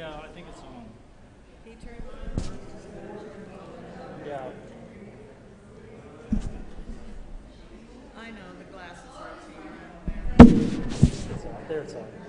Yeah, I think it's um, on. Featuring. Yeah. I know the glasses are up to you. There. It's uh, on.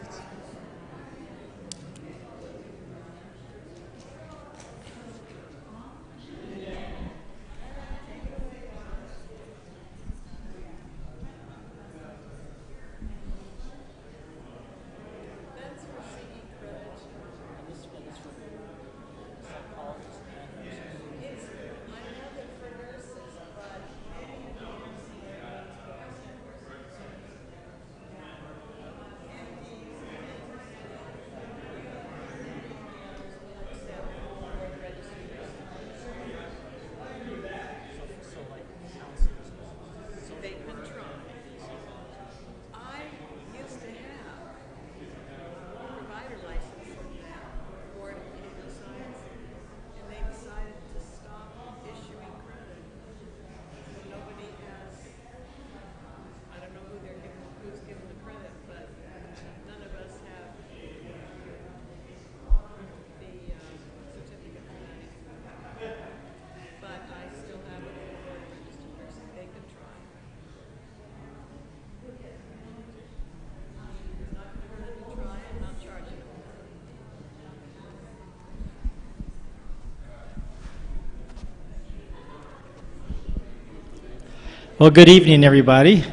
Well, good evening, everybody.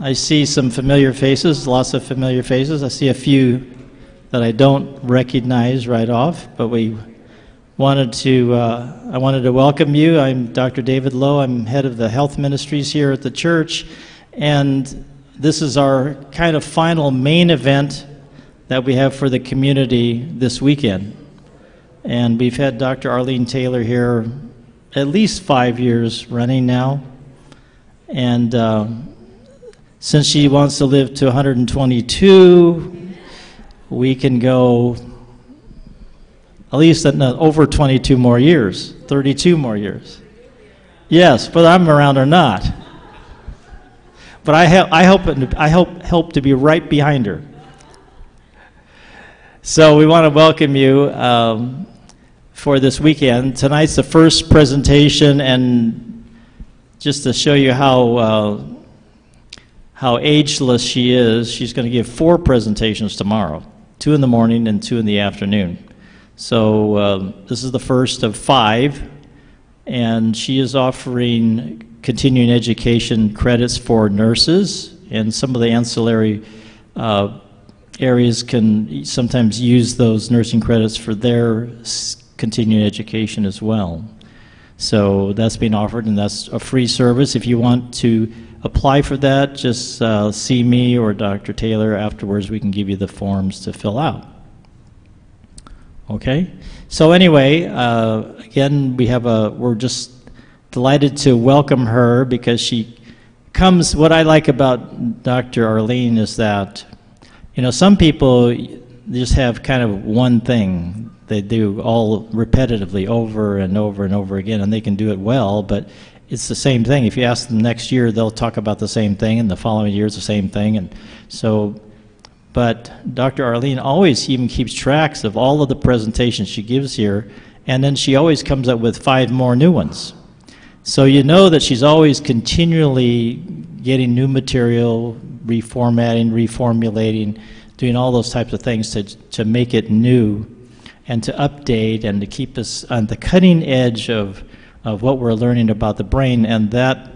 I see some familiar faces, lots of familiar faces. I see a few that I don't recognize right off, but we wanted to, uh, I wanted to welcome you. I'm Dr. David Lowe. I'm head of the health ministries here at the church, and this is our kind of final main event that we have for the community this weekend. And we've had Dr. Arlene Taylor here at least five years running now. And uh, since she wants to live to 122, we can go at least no, over 22 more years, 32 more years. Yes, whether I'm around or not. But I, ha- I, hope, I hope, to be right behind her. So we want to welcome you um, for this weekend. Tonight's the first presentation, and just to show you how uh, how ageless she is, she's going to give four presentations tomorrow: two in the morning and two in the afternoon. So um, this is the first of five, and she is offering continuing education credits for nurses and some of the ancillary. Uh, areas can sometimes use those nursing credits for their continuing education as well. So that's being offered, and that's a free service. If you want to apply for that, just uh, see me or Dr. Taylor afterwards. We can give you the forms to fill out. Okay. So anyway, uh, again, we have a. We're just delighted to welcome her because she comes. What I like about Dr. Arlene is that you know, some people just have kind of one thing they do all repetitively over and over and over again, and they can do it well, but it's the same thing. If you ask them next year, they'll talk about the same thing, and the following year is the same thing. And so, but Dr. Arlene always even keeps tracks of all of the presentations she gives here, and then she always comes up with five more new ones. So you know that she's always continually getting new material, reformatting, reformulating, doing all those types of things to, to make it new and to update and to keep us on the cutting edge of, of what we're learning about the brain. And that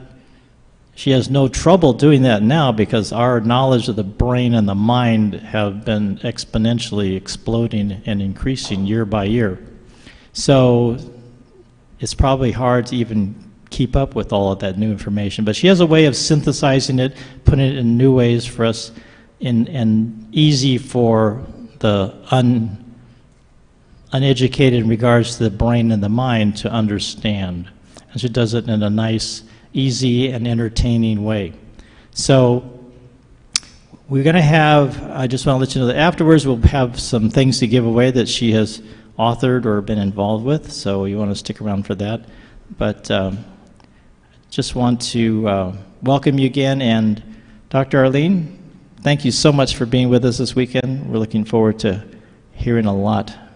she has no trouble doing that now because our knowledge of the brain and the mind have been exponentially exploding and increasing year by year. So it's probably hard to even keep up with all of that new information. But she has a way of synthesizing it, putting it in new ways for us, in, and easy for the un, uneducated in regards to the brain and the mind to understand. And she does it in a nice, easy, and entertaining way. So we're going to have, I just want to let you know that afterwards we'll have some things to give away that she has authored or been involved with, so you want to stick around for that. But um, just want to uh, welcome you again. And Dr. Arlene, thank you so much for being with us this weekend. We're looking forward to hearing a lot.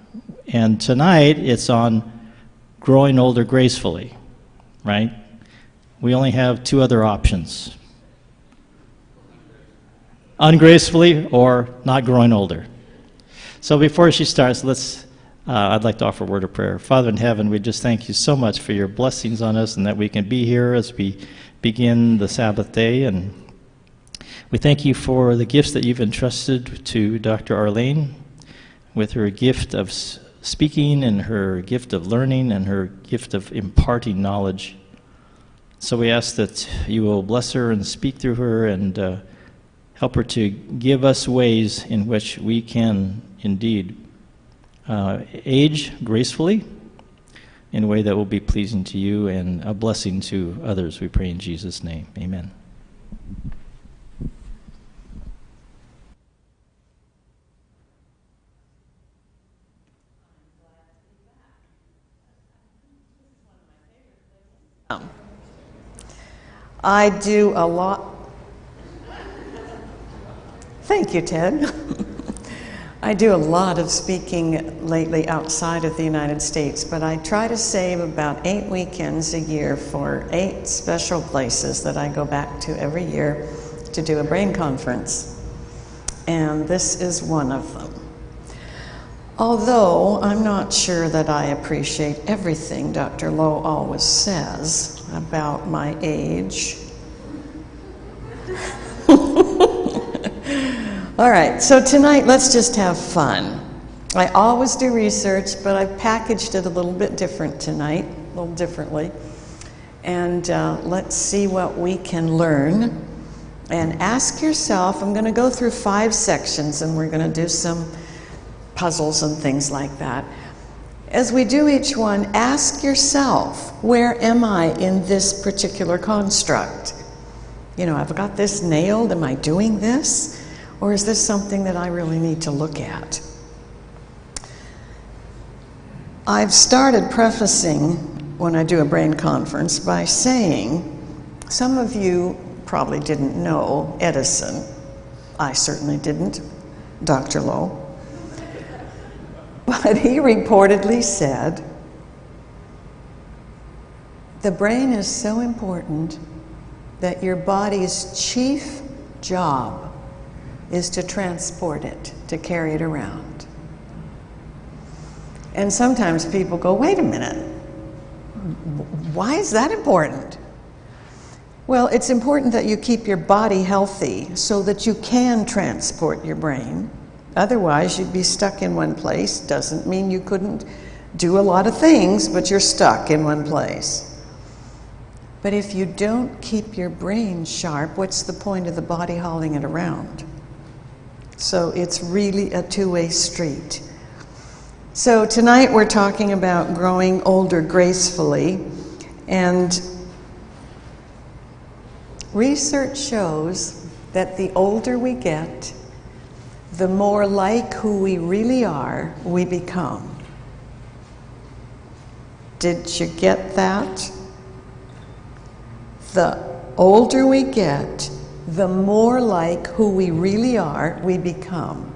And tonight it's on growing older gracefully, right? We only have two other options. ungracefully or not growing older. So before she starts, let's. Uh, I'd like to offer a word of prayer. Father in heaven, we just thank you so much for your blessings on us and that we can be here as we begin the Sabbath day. And we thank you for the gifts that you've entrusted to Dr. Arlene with her gift of speaking and her gift of learning and her gift of imparting knowledge. So we ask that you will bless her and speak through her and uh, help her to give us ways in which we can indeed uh, age gracefully in a way that will be pleasing to you and a blessing to others. We pray in Jesus' name. Amen. I do a lot. Thank you, Ted. I do a lot of speaking lately outside of the United States, but I try to save about eight weekends a year for eight special places that I go back to every year to do a brain conference. And this is one of them. Although I'm not sure that I appreciate everything Dr. Lowe always says about my age. All right, so tonight let's just have fun. I always do research, but I've packaged it a little bit different tonight, a little differently. And uh, let's see what we can learn. And ask yourself I'm going to go through five sections and we're going to do some puzzles and things like that. As we do each one, ask yourself where am I in this particular construct? You know, I've got this nailed, am I doing this? Or is this something that I really need to look at? I've started prefacing when I do a brain conference by saying some of you probably didn't know Edison. I certainly didn't, Dr. Lowe. But he reportedly said, the brain is so important that your body's chief job is to transport it, to carry it around. And sometimes people go, wait a minute, why is that important? Well, it's important that you keep your body healthy so that you can transport your brain. Otherwise, you'd be stuck in one place. Doesn't mean you couldn't do a lot of things, but you're stuck in one place. But if you don't keep your brain sharp, what's the point of the body hauling it around? So it's really a two way street. So tonight we're talking about growing older gracefully. And research shows that the older we get, the more like who we really are we become. Did you get that? The older we get, the more like who we really are we become.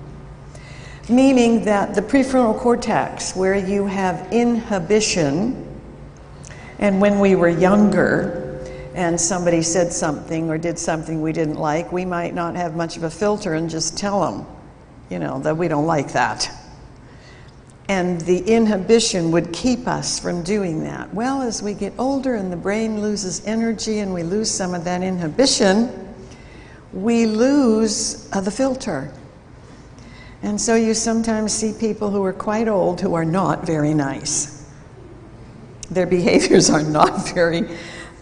Meaning that the prefrontal cortex, where you have inhibition, and when we were younger and somebody said something or did something we didn't like, we might not have much of a filter and just tell them, you know, that we don't like that. And the inhibition would keep us from doing that. Well, as we get older and the brain loses energy and we lose some of that inhibition, we lose uh, the filter. And so you sometimes see people who are quite old who are not very nice. Their behaviors are not very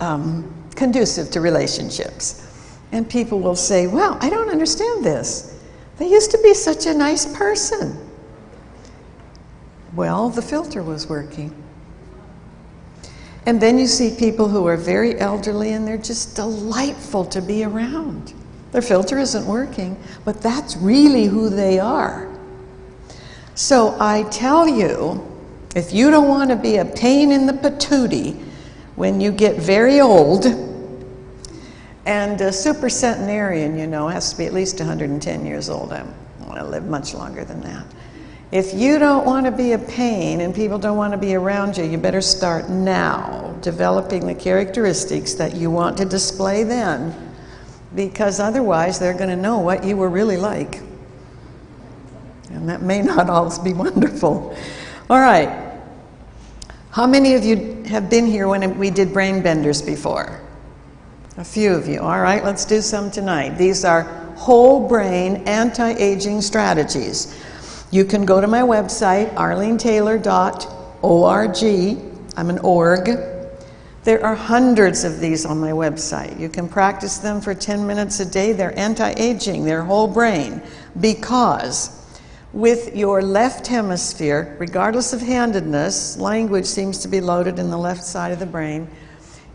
um, conducive to relationships. And people will say, Well, I don't understand this. They used to be such a nice person. Well, the filter was working. And then you see people who are very elderly and they're just delightful to be around. Their filter isn't working, but that's really who they are. So I tell you, if you don't want to be a pain in the patootie when you get very old, and a super centenarian, you know, has to be at least 110 years old. I want to live much longer than that. If you don't want to be a pain and people don't want to be around you, you better start now developing the characteristics that you want to display then because otherwise they're going to know what you were really like. And that may not always be wonderful. All right. How many of you have been here when we did brain benders before? A few of you. All right, let's do some tonight. These are whole brain anti aging strategies. You can go to my website, arlenetaylor.org. I'm an org. There are hundreds of these on my website. You can practice them for 10 minutes a day. They're anti aging, they're whole brain. Because with your left hemisphere, regardless of handedness, language seems to be loaded in the left side of the brain.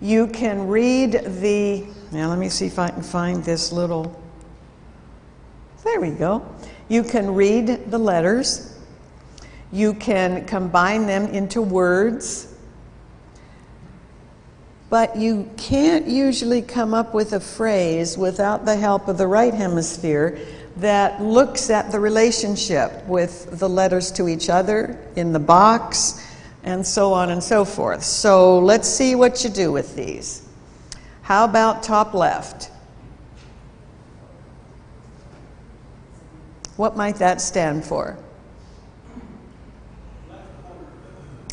You can read the, now let me see if I can find this little, there we go. You can read the letters. You can combine them into words. But you can't usually come up with a phrase without the help of the right hemisphere that looks at the relationship with the letters to each other in the box and so on and so forth. So let's see what you do with these. How about top left? What might that stand for?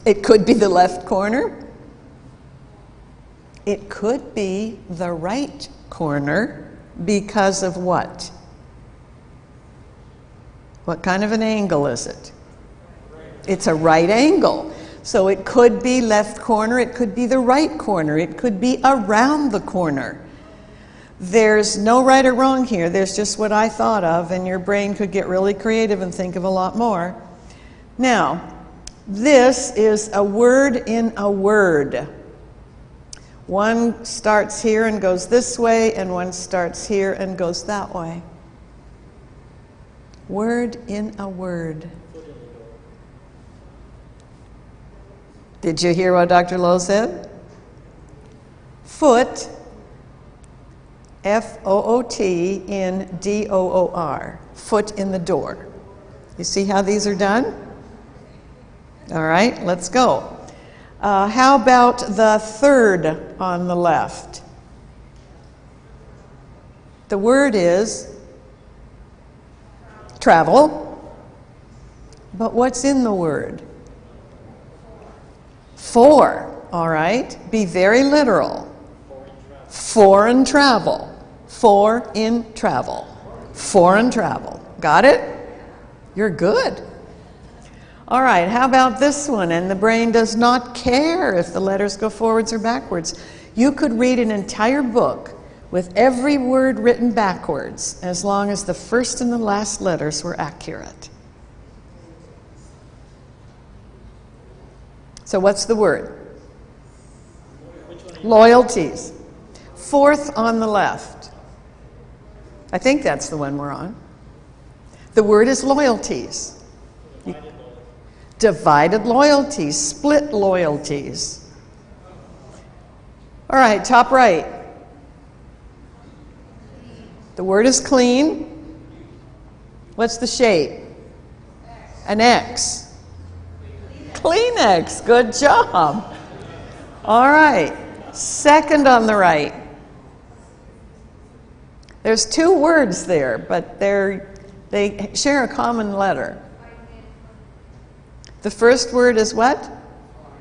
It could be the left corner. It could be the right corner because of what? What kind of an angle is it? It's a right angle. So it could be left corner, it could be the right corner, it could be around the corner. There's no right or wrong here, there's just what I thought of, and your brain could get really creative and think of a lot more. Now, this is a word in a word. One starts here and goes this way, and one starts here and goes that way. Word in a word. Did you hear what Dr. Lowe said? Foot, F O O T, in D O O R. Foot in the door. You see how these are done? All right, let's go. Uh, how about the third on the left? The word is travel. But what's in the word? For, all right? Be very literal. Foreign travel. For in travel. Foreign travel. Got it? You're good. All right, how about this one? And the brain does not care if the letters go forwards or backwards. You could read an entire book with every word written backwards as long as the first and the last letters were accurate. So, what's the word? Loyalties. Fourth on the left. I think that's the one we're on. The word is loyalties. Divided loyalties, split loyalties. All right, top right. The word is clean. What's the shape? An X. Kleenex. Good job. All right. Second on the right. There's two words there, but they're, they share a common letter. The first word is what?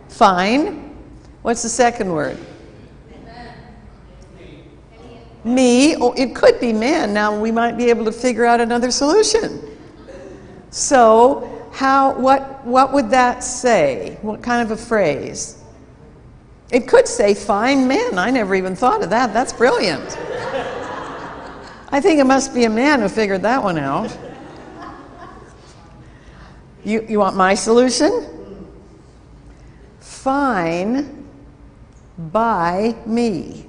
Fine. What's the second word? me, or it could be man. Now we might be able to figure out another solution. So, how, what, what would that say? What kind of a phrase? It could say fine men. I never even thought of that. That's brilliant. I think it must be a man who figured that one out. You, you want my solution? Fine by me.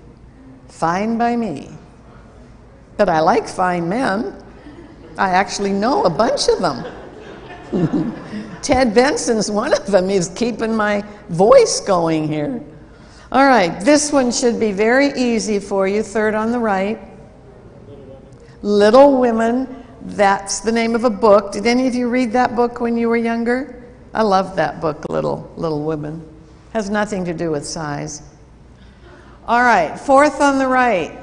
Fine by me. But I like fine men. I actually know a bunch of them. Ted Benson's one of them. He's keeping my voice going here. All right, this one should be very easy for you. Third on the right. Little Women. That's the name of a book. Did any of you read that book when you were younger? I love that book, Little Little Women. Has nothing to do with size. All right, fourth on the right.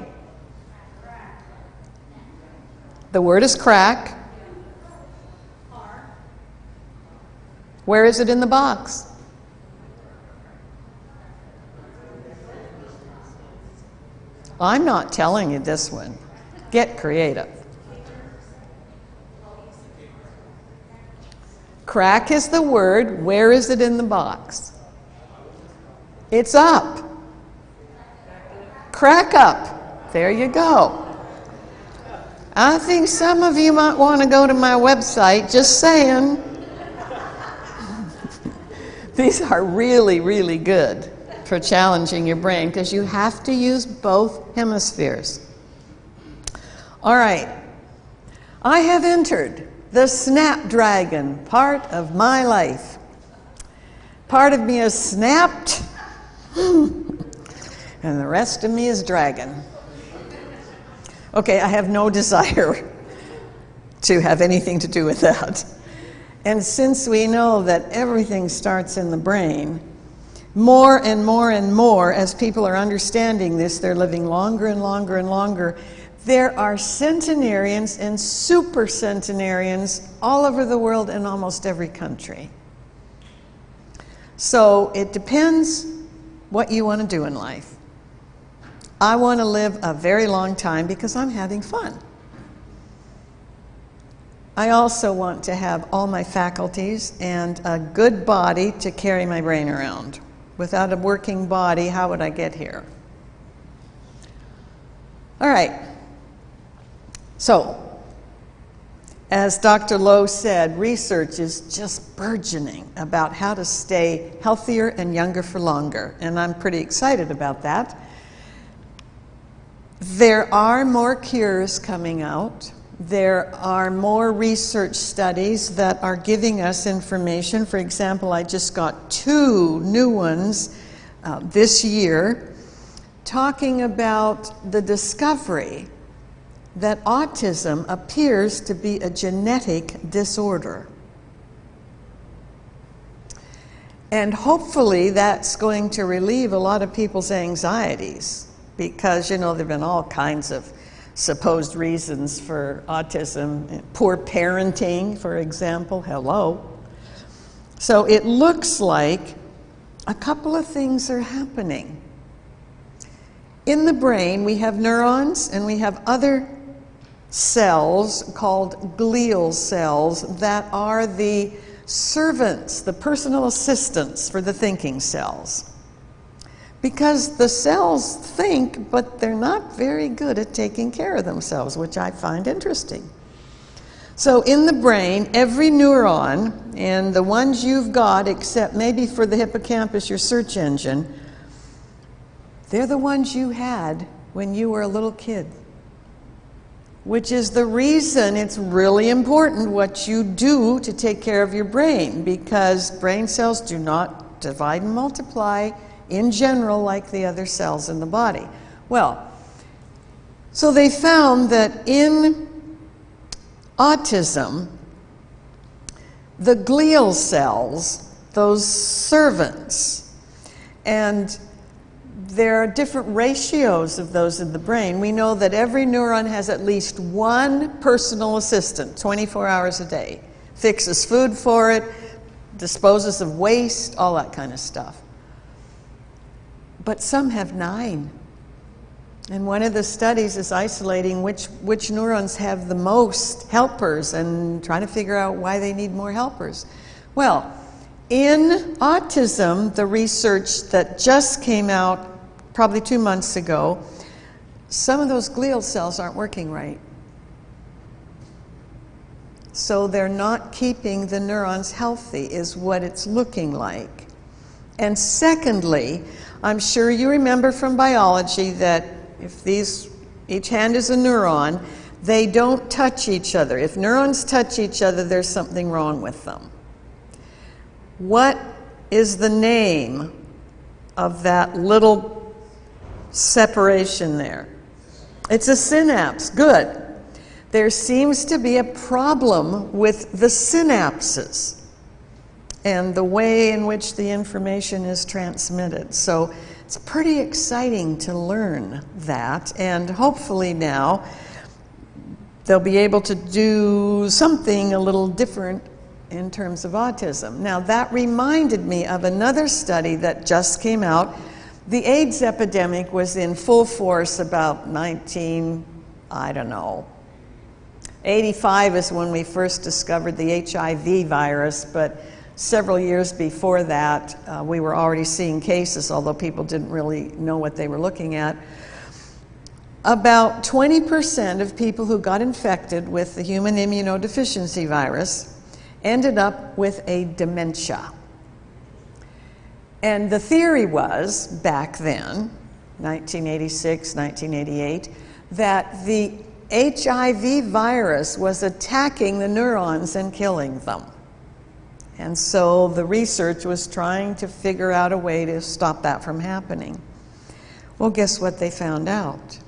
The word is crack. Where is it in the box? I'm not telling you this one. Get creative. Crack is the word. Where is it in the box? It's up. Crack up. There you go. I think some of you might want to go to my website, just saying. These are really, really good for challenging your brain because you have to use both hemispheres. All right. I have entered the snapdragon part of my life. Part of me is snapped, and the rest of me is dragon. Okay, I have no desire to have anything to do with that. And since we know that everything starts in the brain, more and more and more, as people are understanding this, they're living longer and longer and longer. There are centenarians and super centenarians all over the world in almost every country. So it depends what you want to do in life. I want to live a very long time because I'm having fun. I also want to have all my faculties and a good body to carry my brain around. Without a working body, how would I get here? All right. So, as Dr. Lowe said, research is just burgeoning about how to stay healthier and younger for longer, and I'm pretty excited about that. There are more cures coming out. There are more research studies that are giving us information. For example, I just got two new ones uh, this year talking about the discovery that autism appears to be a genetic disorder. And hopefully that's going to relieve a lot of people's anxieties because, you know, there have been all kinds of supposed reasons for autism. Poor parenting, for example, hello. So it looks like a couple of things are happening. In the brain, we have neurons and we have other cells called glial cells that are the servants, the personal assistants for the thinking cells. Because the cells think, but they're not very good at taking care of themselves, which I find interesting. So, in the brain, every neuron, and the ones you've got, except maybe for the hippocampus, your search engine, they're the ones you had when you were a little kid. Which is the reason it's really important what you do to take care of your brain, because brain cells do not divide and multiply in general like the other cells in the body. Well, so they found that in autism, the glial cells, those servants, and there are different ratios of those in the brain. We know that every neuron has at least one personal assistant 24 hours a day, fixes food for it, disposes of waste, all that kind of stuff but some have nine. And one of the studies is isolating which, which neurons have the most helpers and trying to figure out why they need more helpers. Well, in autism, the research that just came out probably two months ago, some of those glial cells aren't working right. So they're not keeping the neurons healthy, is what it's looking like. And secondly, I'm sure you remember from biology that if these, each hand is a neuron, they don't touch each other. If neurons touch each other, there's something wrong with them. What is the name of that little separation there? It's a synapse. Good. There seems to be a problem with the synapses and the way in which the information is transmitted. So it's pretty exciting to learn that, and hopefully now they'll be able to do something a little different in terms of autism. Now, that reminded me of another study that just came out. The AIDS epidemic was in full force about 19, I don't know. 85 is when we first discovered the HIV virus, but several years before that, uh, we were already seeing cases, although people didn't really know what they were looking at. About 20% of people who got infected with the human immunodeficiency virus ended up with a dementia. And the theory was, back then, 1986, 1988, that the HIV virus was attacking the neurons and killing them. And so the research was trying to figure out a way to stop that from happening. Well, guess what they found out?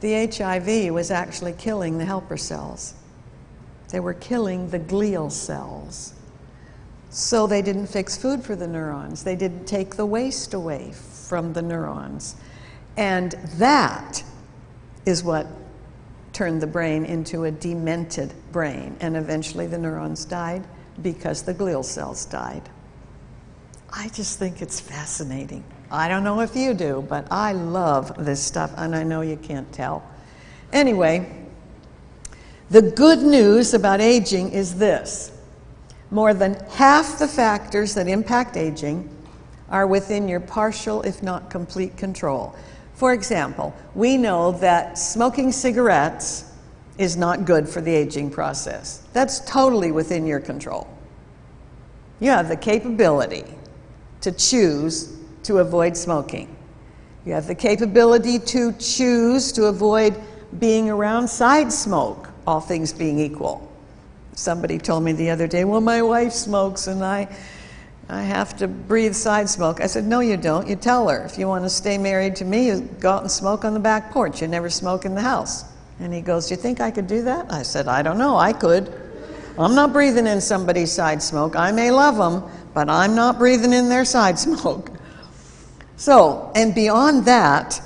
The HIV was actually killing the helper cells. They were killing the glial cells. So they didn't fix food for the neurons. They didn't take the waste away from the neurons. And that is what turned the brain into a demented brain. And eventually the neurons died because the glial cells died. I just think it's fascinating. I don't know if you do, but I love this stuff, and I know you can't tell. Anyway, the good news about aging is this more than half the factors that impact aging are within your partial, if not complete, control. For example, we know that smoking cigarettes is not good for the aging process. That's totally within your control. You have the capability to choose to avoid smoking. You have the capability to choose to avoid being around side smoke, all things being equal. Somebody told me the other day, well, my wife smokes and I, I have to breathe side smoke. I said, no, you don't. You tell her. If you want to stay married to me, you go out and smoke on the back porch. You never smoke in the house. And he goes, you think I could do that? I said, I don't know. I could. I'm not breathing in somebody's side smoke. I may love them, but I'm not breathing in their side smoke. So, and beyond that,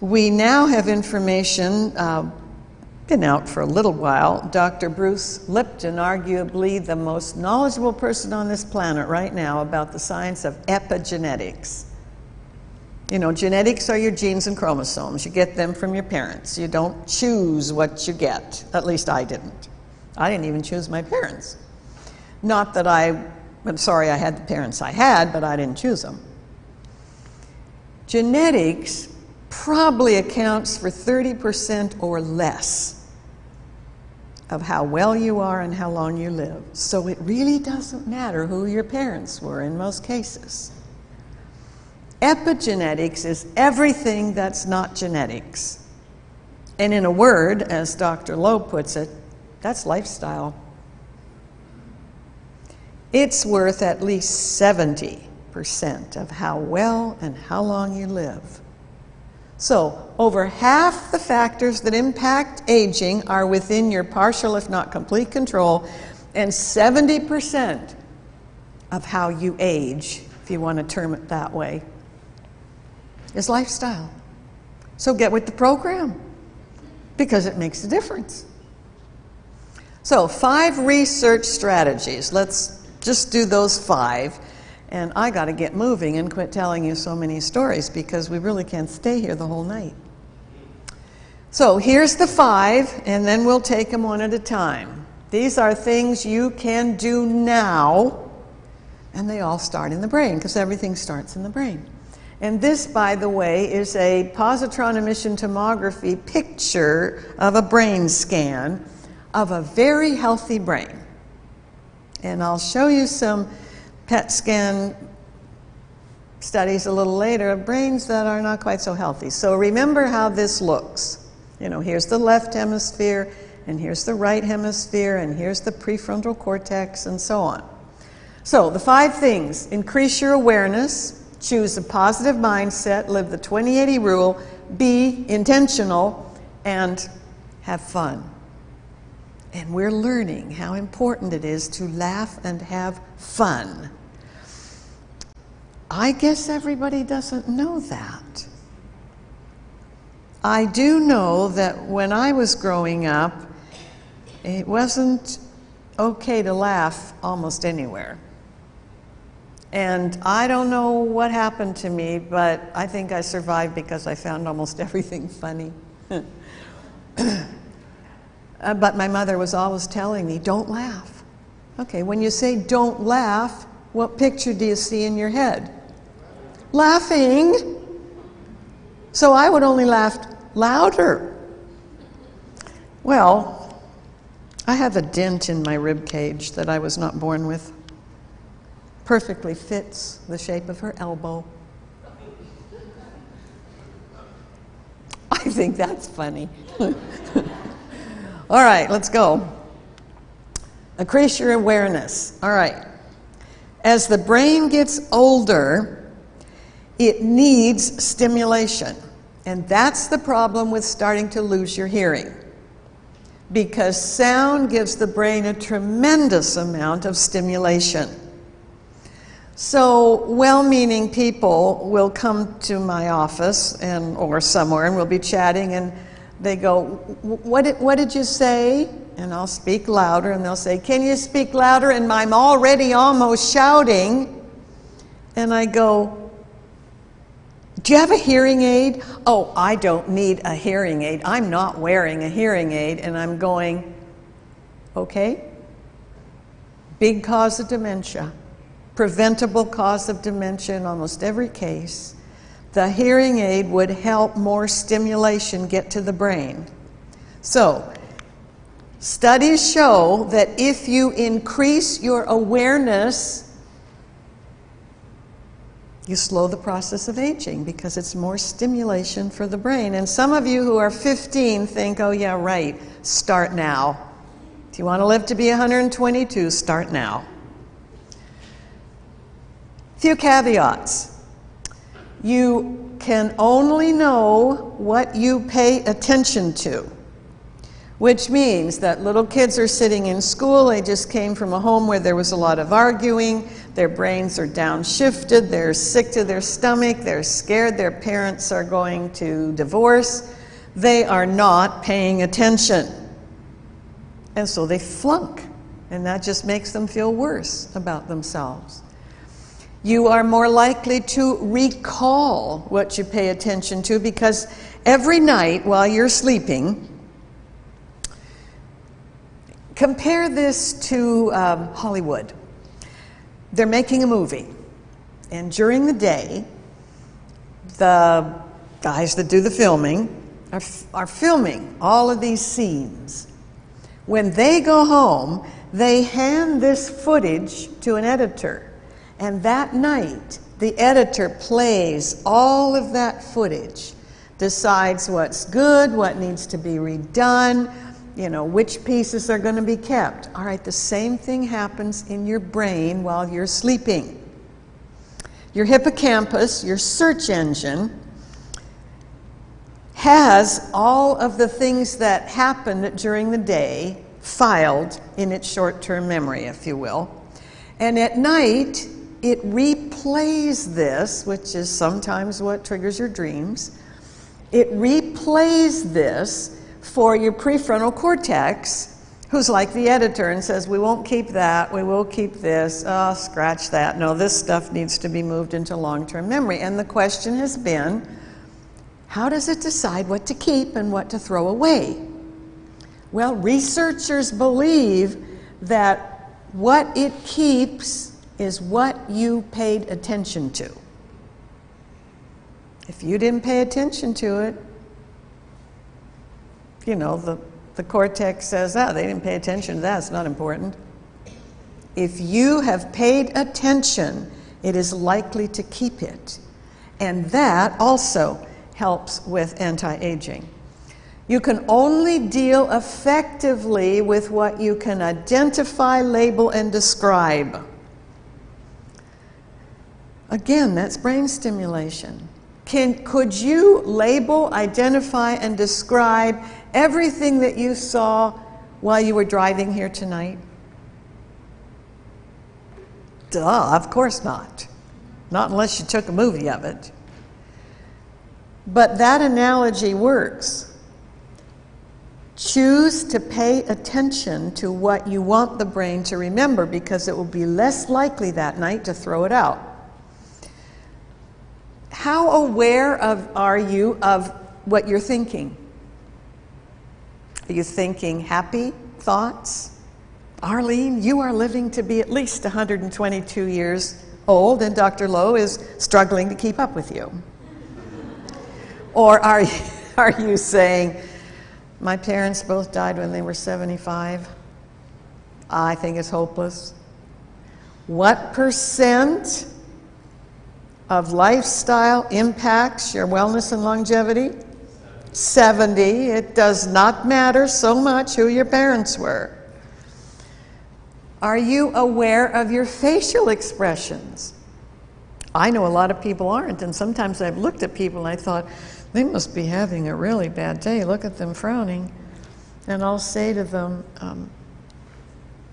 we now have information, uh, been out for a little while. Dr. Bruce Lipton, arguably the most knowledgeable person on this planet right now about the science of epigenetics. You know, genetics are your genes and chromosomes. You get them from your parents. You don't choose what you get. At least I didn't. I didn't even choose my parents. Not that I, I'm sorry I had the parents I had, but I didn't choose them. Genetics probably accounts for 30% or less of how well you are and how long you live. So it really doesn't matter who your parents were in most cases. Epigenetics is everything that's not genetics. And in a word, as Dr. Lowe puts it, that's lifestyle. It's worth at least 70 percent of how well and how long you live. So, over half the factors that impact aging are within your partial, if not complete, control, and 70% of how you age, if you want to term it that way, is lifestyle. So, get with the program because it makes a difference. So, five research strategies. Let's just do those five. And I got to get moving and quit telling you so many stories because we really can't stay here the whole night. So here's the five, and then we'll take them one at a time. These are things you can do now, and they all start in the brain because everything starts in the brain. And this, by the way, is a positron emission tomography picture of a brain scan of a very healthy brain. And I'll show you some PET scan studies a little later of brains that are not quite so healthy. So remember how this looks. You know, here's the left hemisphere, and here's the right hemisphere, and here's the prefrontal cortex, and so on. So, the five things increase your awareness, choose a positive mindset, live the 2080 rule, be intentional, and have fun. And we're learning how important it is to laugh and have fun. I guess everybody doesn't know that. I do know that when I was growing up, it wasn't okay to laugh almost anywhere. And I don't know what happened to me, but I think I survived because I found almost everything funny. Uh, but my mother was always telling me, don't laugh. Okay, when you say don't laugh, what picture do you see in your head? Laughing. So I would only laugh louder. Well, I have a dent in my rib cage that I was not born with. Perfectly fits the shape of her elbow. I think that's funny. All right, let's go. Increase your awareness. All right. As the brain gets older, it needs stimulation. And that's the problem with starting to lose your hearing. Because sound gives the brain a tremendous amount of stimulation. So, well-meaning people will come to my office and or somewhere and we'll be chatting and they go, what did, what did you say? And I'll speak louder, and they'll say, Can you speak louder? And I'm already almost shouting. And I go, Do you have a hearing aid? Oh, I don't need a hearing aid. I'm not wearing a hearing aid. And I'm going, Okay. Big cause of dementia, preventable cause of dementia in almost every case the hearing aid would help more stimulation get to the brain. So, studies show that if you increase your awareness, you slow the process of aging because it's more stimulation for the brain. And some of you who are 15 think, oh, yeah, right, start now. If you want to live to be 122, start now. Few caveats. You can only know what you pay attention to, which means that little kids are sitting in school, they just came from a home where there was a lot of arguing, their brains are downshifted, they're sick to their stomach, they're scared. Their parents are going to divorce, they are not paying attention. And so they flunk, and that just makes them feel worse about themselves. You are more likely to recall what you pay attention to because every night while you're sleeping, compare this to um, Hollywood. They're making a movie, and during the day, the guys that do the filming are, are filming all of these scenes. When they go home, they hand this footage to an editor and that night, the editor plays all of that footage, decides what's good, what needs to be redone, you know, which pieces are going to be kept. All right, the same thing happens in your brain while you're sleeping. Your hippocampus, your search engine, has all of the things that happened during the day filed in its short term memory, if you will. And at night, it replays this, which is sometimes what triggers your dreams. It replays this for your prefrontal cortex, who's like the editor and says, We won't keep that, we will keep this, oh, scratch that. No, this stuff needs to be moved into long term memory. And the question has been, how does it decide what to keep and what to throw away? Well, researchers believe that what it keeps is what you paid attention to. If you didn't pay attention to it, you know, the, the cortex says, ah, they didn't pay attention to that, it's not important. If you have paid attention, it is likely to keep it. And that also helps with anti aging. You can only deal effectively with what you can identify, label, and describe. Again, that's brain stimulation. Can, could you label, identify, and describe everything that you saw while you were driving here tonight? Duh, of course not. Not unless you took a movie of it. But that analogy works. Choose to pay attention to what you want the brain to remember because it will be less likely that night to throw it out. How aware of, are you of what you're thinking? Are you thinking happy thoughts? Arlene, you are living to be at least 122 years old, and Dr. Lowe is struggling to keep up with you. Or are, are you saying, my parents both died when they were 75? I think it's hopeless. What percent of lifestyle impacts your wellness and longevity? 70. It does not matter so much who your parents were. Are you aware of your facial expressions? I know a lot of people aren't, and sometimes I've looked at people and I thought, they must be having a really bad day. Look at them frowning. And I'll say to them, um,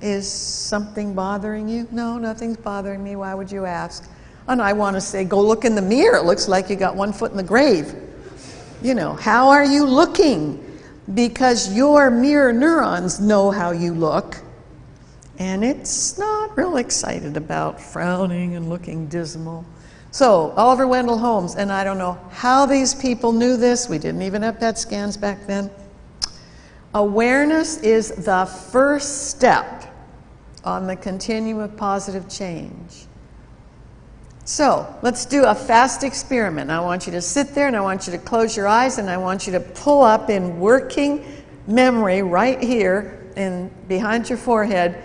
Is something bothering you? No, nothing's bothering me. Why would you ask? And I want to say, Go look in the mirror. It looks like you got one foot in the grave. You know, how are you looking? Because your mirror neurons know how you look. And it's not real excited about frowning and looking dismal. So, Oliver Wendell Holmes, and I don't know how these people knew this, we didn't even have PET scans back then. Awareness is the first step on the continuum of positive change. So, let's do a fast experiment. I want you to sit there and I want you to close your eyes and I want you to pull up in working memory right here in behind your forehead.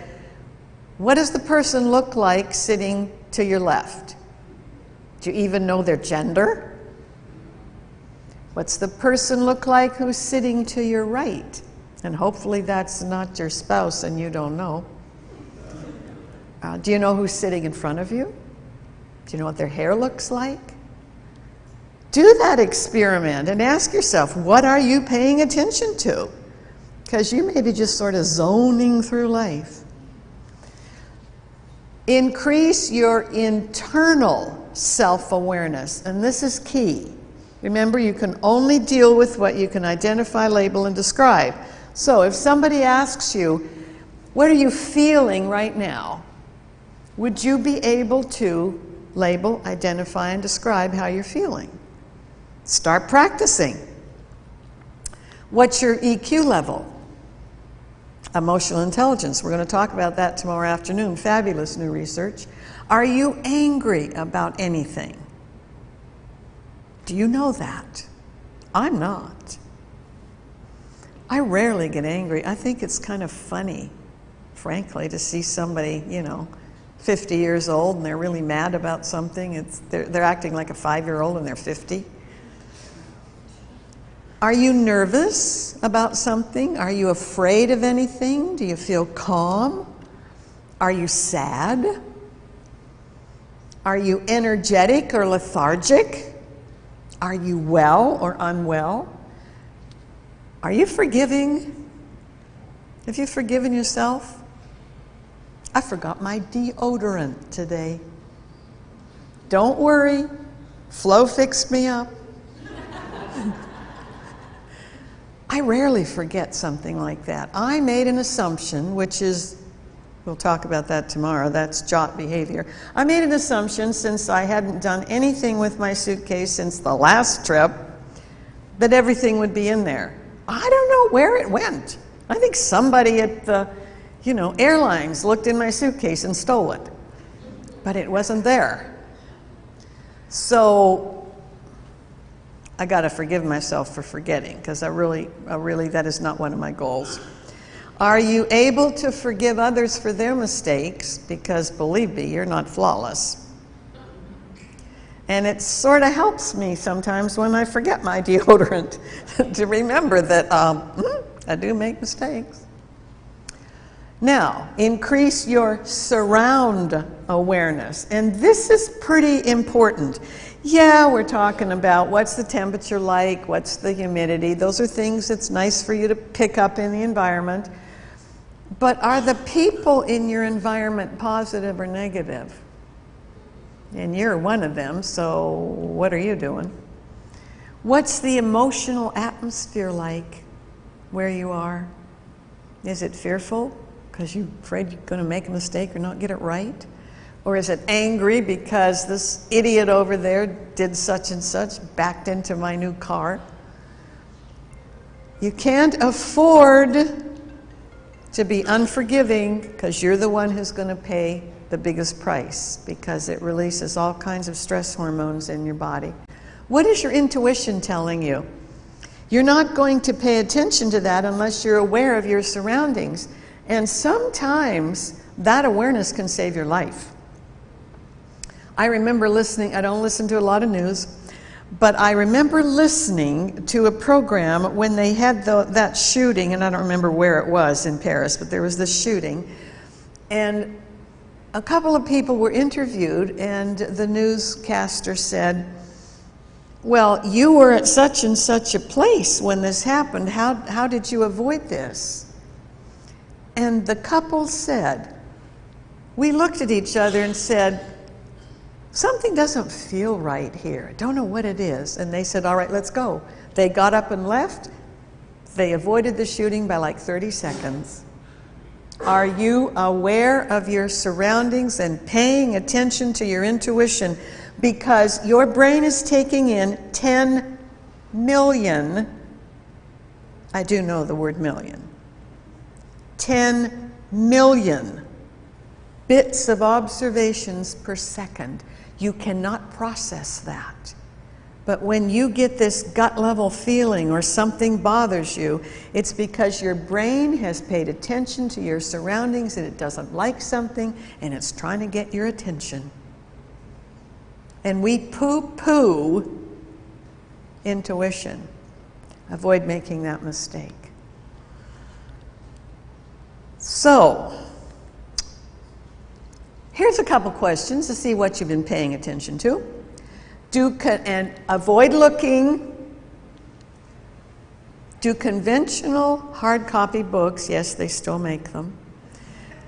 What does the person look like sitting to your left? Do you even know their gender? What's the person look like who's sitting to your right? And hopefully that's not your spouse and you don't know. Uh, do you know who's sitting in front of you? Do you know what their hair looks like? Do that experiment and ask yourself, what are you paying attention to? Because you may be just sort of zoning through life. Increase your internal self awareness, and this is key. Remember, you can only deal with what you can identify, label, and describe. So if somebody asks you, What are you feeling right now? Would you be able to label, identify, and describe how you're feeling? Start practicing. What's your EQ level? Emotional intelligence. We're going to talk about that tomorrow afternoon. Fabulous new research. Are you angry about anything? Do you know that? I'm not. I rarely get angry. I think it's kind of funny, frankly, to see somebody, you know, 50 years old and they're really mad about something. It's, they're, they're acting like a five year old and they're 50. Are you nervous about something? Are you afraid of anything? Do you feel calm? Are you sad? Are you energetic or lethargic? Are you well or unwell? Are you forgiving? Have you forgiven yourself? I forgot my deodorant today. Don't worry, Flo fixed me up. I rarely forget something like that. I made an assumption, which is, we'll talk about that tomorrow, that's jot behavior. I made an assumption since I hadn't done anything with my suitcase since the last trip that everything would be in there. I don't know where it went. I think somebody at the, you know, airlines looked in my suitcase and stole it. But it wasn't there. So I got to forgive myself for forgetting because I really, I really, that is not one of my goals. Are you able to forgive others for their mistakes? Because believe me, you're not flawless. And it sort of helps me sometimes when I forget my deodorant to remember that um, hmm, I do make mistakes. Now, increase your surround awareness. And this is pretty important. Yeah, we're talking about what's the temperature like, what's the humidity. Those are things that's nice for you to pick up in the environment. But are the people in your environment positive or negative? And you're one of them, so what are you doing? What's the emotional atmosphere like where you are? Is it fearful because you're afraid you're going to make a mistake or not get it right? Or is it angry because this idiot over there did such and such, backed into my new car? You can't afford to be unforgiving because you're the one who's going to pay the biggest price because it releases all kinds of stress hormones in your body. What is your intuition telling you? You're not going to pay attention to that unless you're aware of your surroundings. And sometimes that awareness can save your life. I remember listening, I don't listen to a lot of news, but I remember listening to a program when they had the, that shooting, and I don't remember where it was in Paris, but there was this shooting. And a couple of people were interviewed, and the newscaster said, Well, you were at such and such a place when this happened. How, how did you avoid this? And the couple said, We looked at each other and said, Something doesn't feel right here. I don't know what it is. And they said, All right, let's go. They got up and left. They avoided the shooting by like 30 seconds. Are you aware of your surroundings and paying attention to your intuition? Because your brain is taking in 10 million, I do know the word million, 10 million bits of observations per second. You cannot process that. But when you get this gut level feeling or something bothers you, it's because your brain has paid attention to your surroundings and it doesn't like something and it's trying to get your attention. And we poo poo intuition. Avoid making that mistake. So, Here's a couple questions to see what you've been paying attention to. Do and avoid looking. Do conventional hard copy books, yes, they still make them,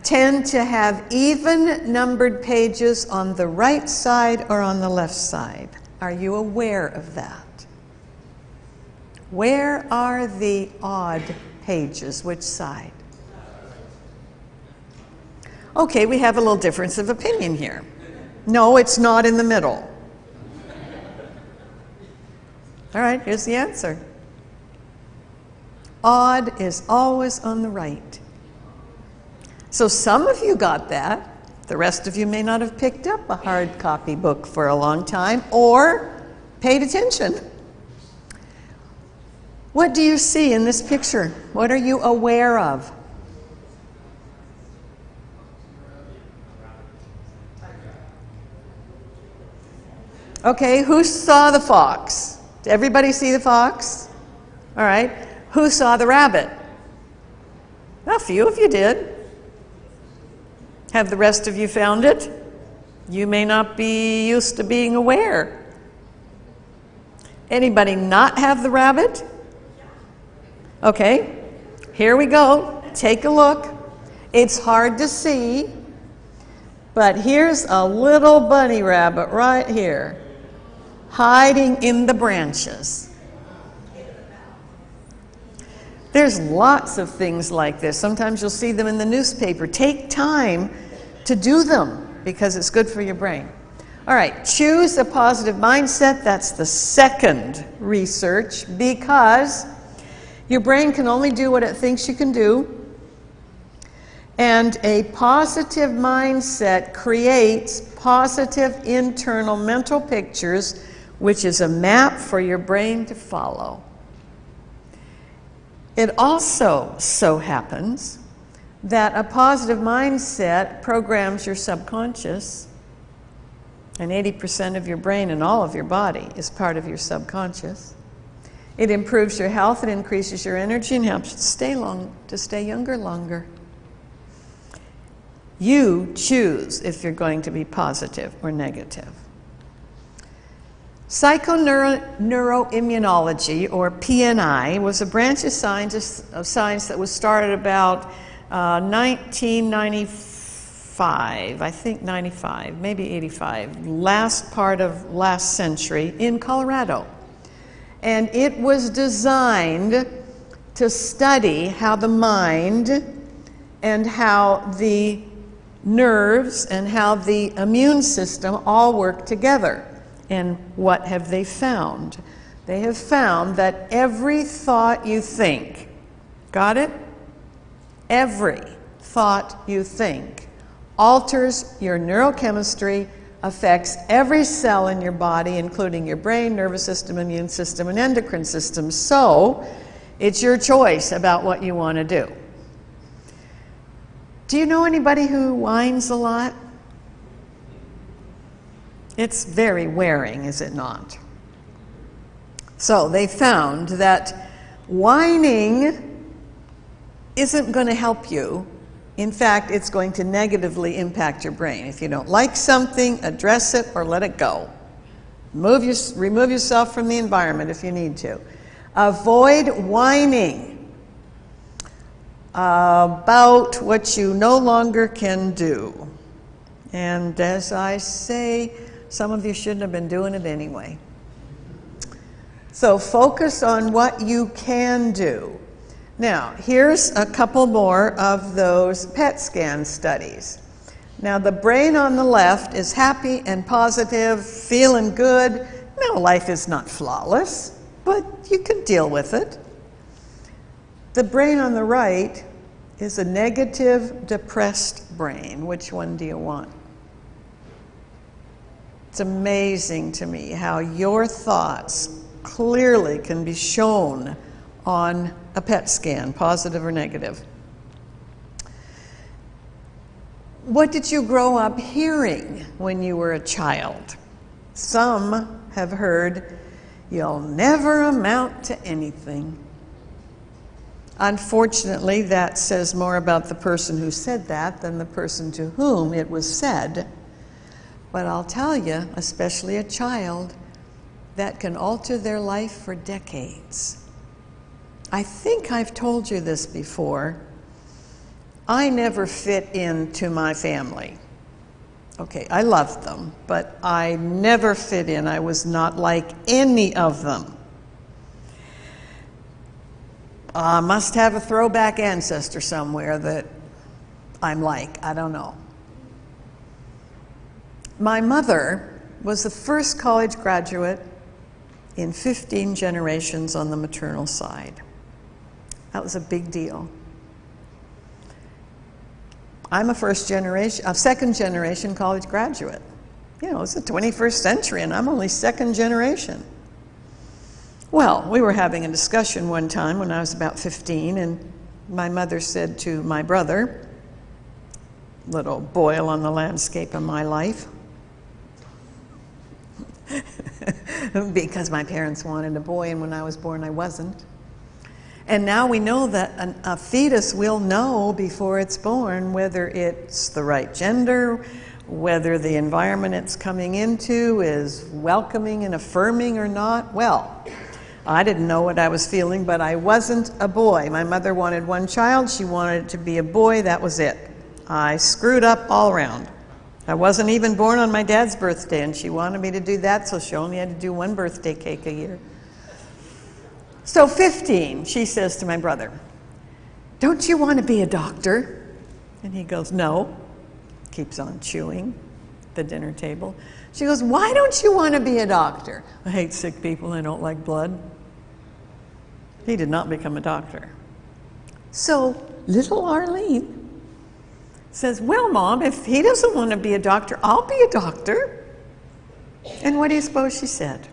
tend to have even numbered pages on the right side or on the left side? Are you aware of that? Where are the odd pages? Which side? Okay, we have a little difference of opinion here. No, it's not in the middle. All right, here's the answer. Odd is always on the right. So some of you got that. The rest of you may not have picked up a hard copy book for a long time or paid attention. What do you see in this picture? What are you aware of? Okay, who saw the fox? Did everybody see the fox? All right. Who saw the rabbit? A few of you did. Have the rest of you found it? You may not be used to being aware. Anybody not have the rabbit? Okay, here we go. Take a look. It's hard to see, but here's a little bunny rabbit right here hiding in the branches. There's lots of things like this. Sometimes you'll see them in the newspaper. Take time to do them because it's good for your brain. All right, choose a positive mindset. That's the second research because your brain can only do what it thinks you can do. And a positive mindset creates positive internal mental pictures which is a map for your brain to follow. It also so happens that a positive mindset programs your subconscious, and 80% of your brain and all of your body is part of your subconscious. It improves your health, it increases your energy, and helps you stay long, to stay younger longer. You choose if you're going to be positive or negative. Psychoneuroimmunology, or PNI, was a branch of science, of science that was started about uh, 1995, I think 95, maybe 85, last part of last century in Colorado. And it was designed to study how the mind and how the nerves and how the immune system all work together. And what have they found? They have found that every thought you think, got it? Every thought you think alters your neurochemistry, affects every cell in your body, including your brain, nervous system, immune system, and endocrine system. So it's your choice about what you want to do. Do you know anybody who whines a lot? It's very wearing, is it not? So they found that whining isn't going to help you. In fact, it's going to negatively impact your brain. If you don't like something, address it or let it go. Move your, remove yourself from the environment if you need to. Avoid whining about what you no longer can do. And as I say, some of you shouldn't have been doing it anyway. So focus on what you can do. Now, here's a couple more of those PET scan studies. Now, the brain on the left is happy and positive, feeling good. Now, life is not flawless, but you can deal with it. The brain on the right is a negative, depressed brain. Which one do you want? It's amazing to me how your thoughts clearly can be shown on a PET scan, positive or negative. What did you grow up hearing when you were a child? Some have heard, You'll never amount to anything. Unfortunately, that says more about the person who said that than the person to whom it was said. But I'll tell you, especially a child, that can alter their life for decades. I think I've told you this before. I never fit into my family. Okay, I loved them, but I never fit in. I was not like any of them. I must have a throwback ancestor somewhere that I'm like. I don't know. My mother was the first college graduate in 15 generations on the maternal side. That was a big deal. I'm a first generation, a second generation college graduate. You know, it's the 21st century, and I'm only second generation. Well, we were having a discussion one time when I was about 15, and my mother said to my brother, little boil on the landscape of my life, because my parents wanted a boy, and when I was born, I wasn't. And now we know that an, a fetus will know before it's born whether it's the right gender, whether the environment it's coming into is welcoming and affirming or not. Well, I didn't know what I was feeling, but I wasn't a boy. My mother wanted one child, she wanted it to be a boy, that was it. I screwed up all around. I wasn't even born on my dad's birthday, and she wanted me to do that, so she only had to do one birthday cake a year. So, 15, she says to my brother, Don't you want to be a doctor? And he goes, No. Keeps on chewing the dinner table. She goes, Why don't you want to be a doctor? I hate sick people, I don't like blood. He did not become a doctor. So little Arlene says, Well, Mom, if he doesn't want to be a doctor, I'll be a doctor. And what do you suppose she said?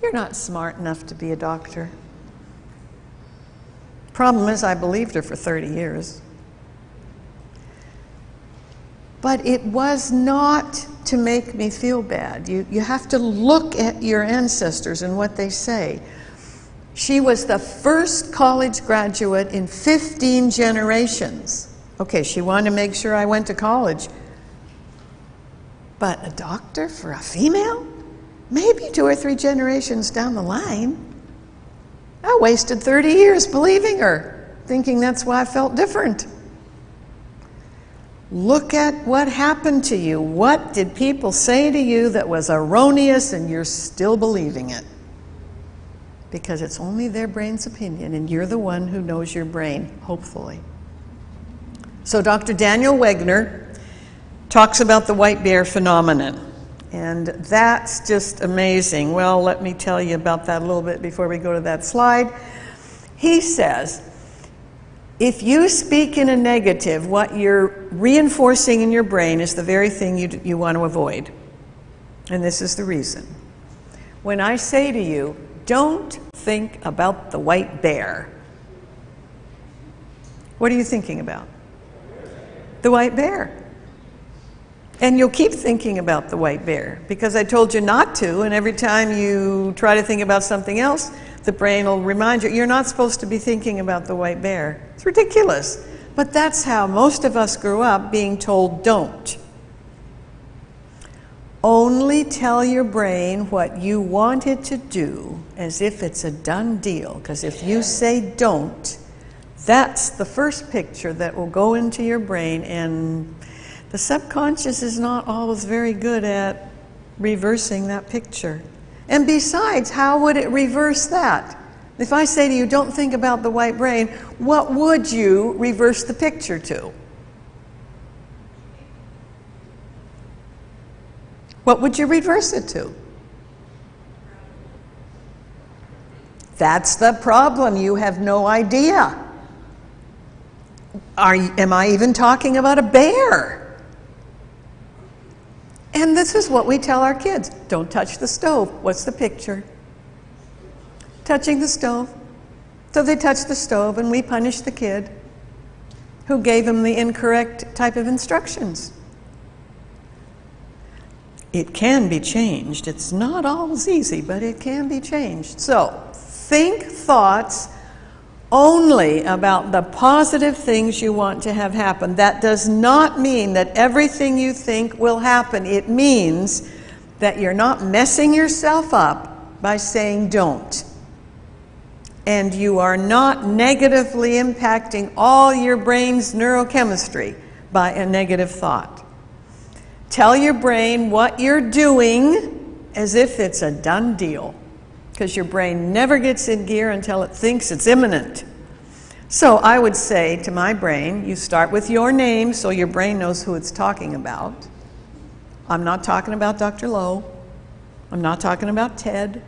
You're not smart enough to be a doctor. Problem is, I believed her for 30 years. But it was not to make me feel bad. You, you have to look at your ancestors and what they say. She was the first college graduate in 15 generations. Okay, she wanted to make sure I went to college. But a doctor for a female? Maybe two or three generations down the line. I wasted 30 years believing her, thinking that's why I felt different. Look at what happened to you. What did people say to you that was erroneous and you're still believing it? Because it's only their brain's opinion, and you're the one who knows your brain, hopefully. So, Dr. Daniel Wegner talks about the white bear phenomenon. And that's just amazing. Well, let me tell you about that a little bit before we go to that slide. He says, if you speak in a negative, what you're reinforcing in your brain is the very thing you, you want to avoid. And this is the reason. When I say to you, don't think about the white bear, what are you thinking about? The white bear. And you'll keep thinking about the white bear because I told you not to, and every time you try to think about something else, the brain will remind you you're not supposed to be thinking about the white bear. It's ridiculous. But that's how most of us grew up being told don't. Only tell your brain what you want it to do as if it's a done deal. Because if you say don't, that's the first picture that will go into your brain and the subconscious is not always very good at reversing that picture. And besides, how would it reverse that? If I say to you, don't think about the white brain, what would you reverse the picture to? What would you reverse it to? That's the problem. You have no idea. Are, am I even talking about a bear? And this is what we tell our kids don't touch the stove. What's the picture? Touching the stove. So they touch the stove, and we punish the kid who gave them the incorrect type of instructions. It can be changed. It's not always easy, but it can be changed. So, think thoughts only about the positive things you want to have happen. That does not mean that everything you think will happen. It means that you're not messing yourself up by saying don't. And you are not negatively impacting all your brain's neurochemistry by a negative thought. Tell your brain what you're doing as if it's a done deal because your brain never gets in gear until it thinks it's imminent. So I would say to my brain, you start with your name so your brain knows who it's talking about. I'm not talking about Dr. Lowe. I'm not talking about Ted.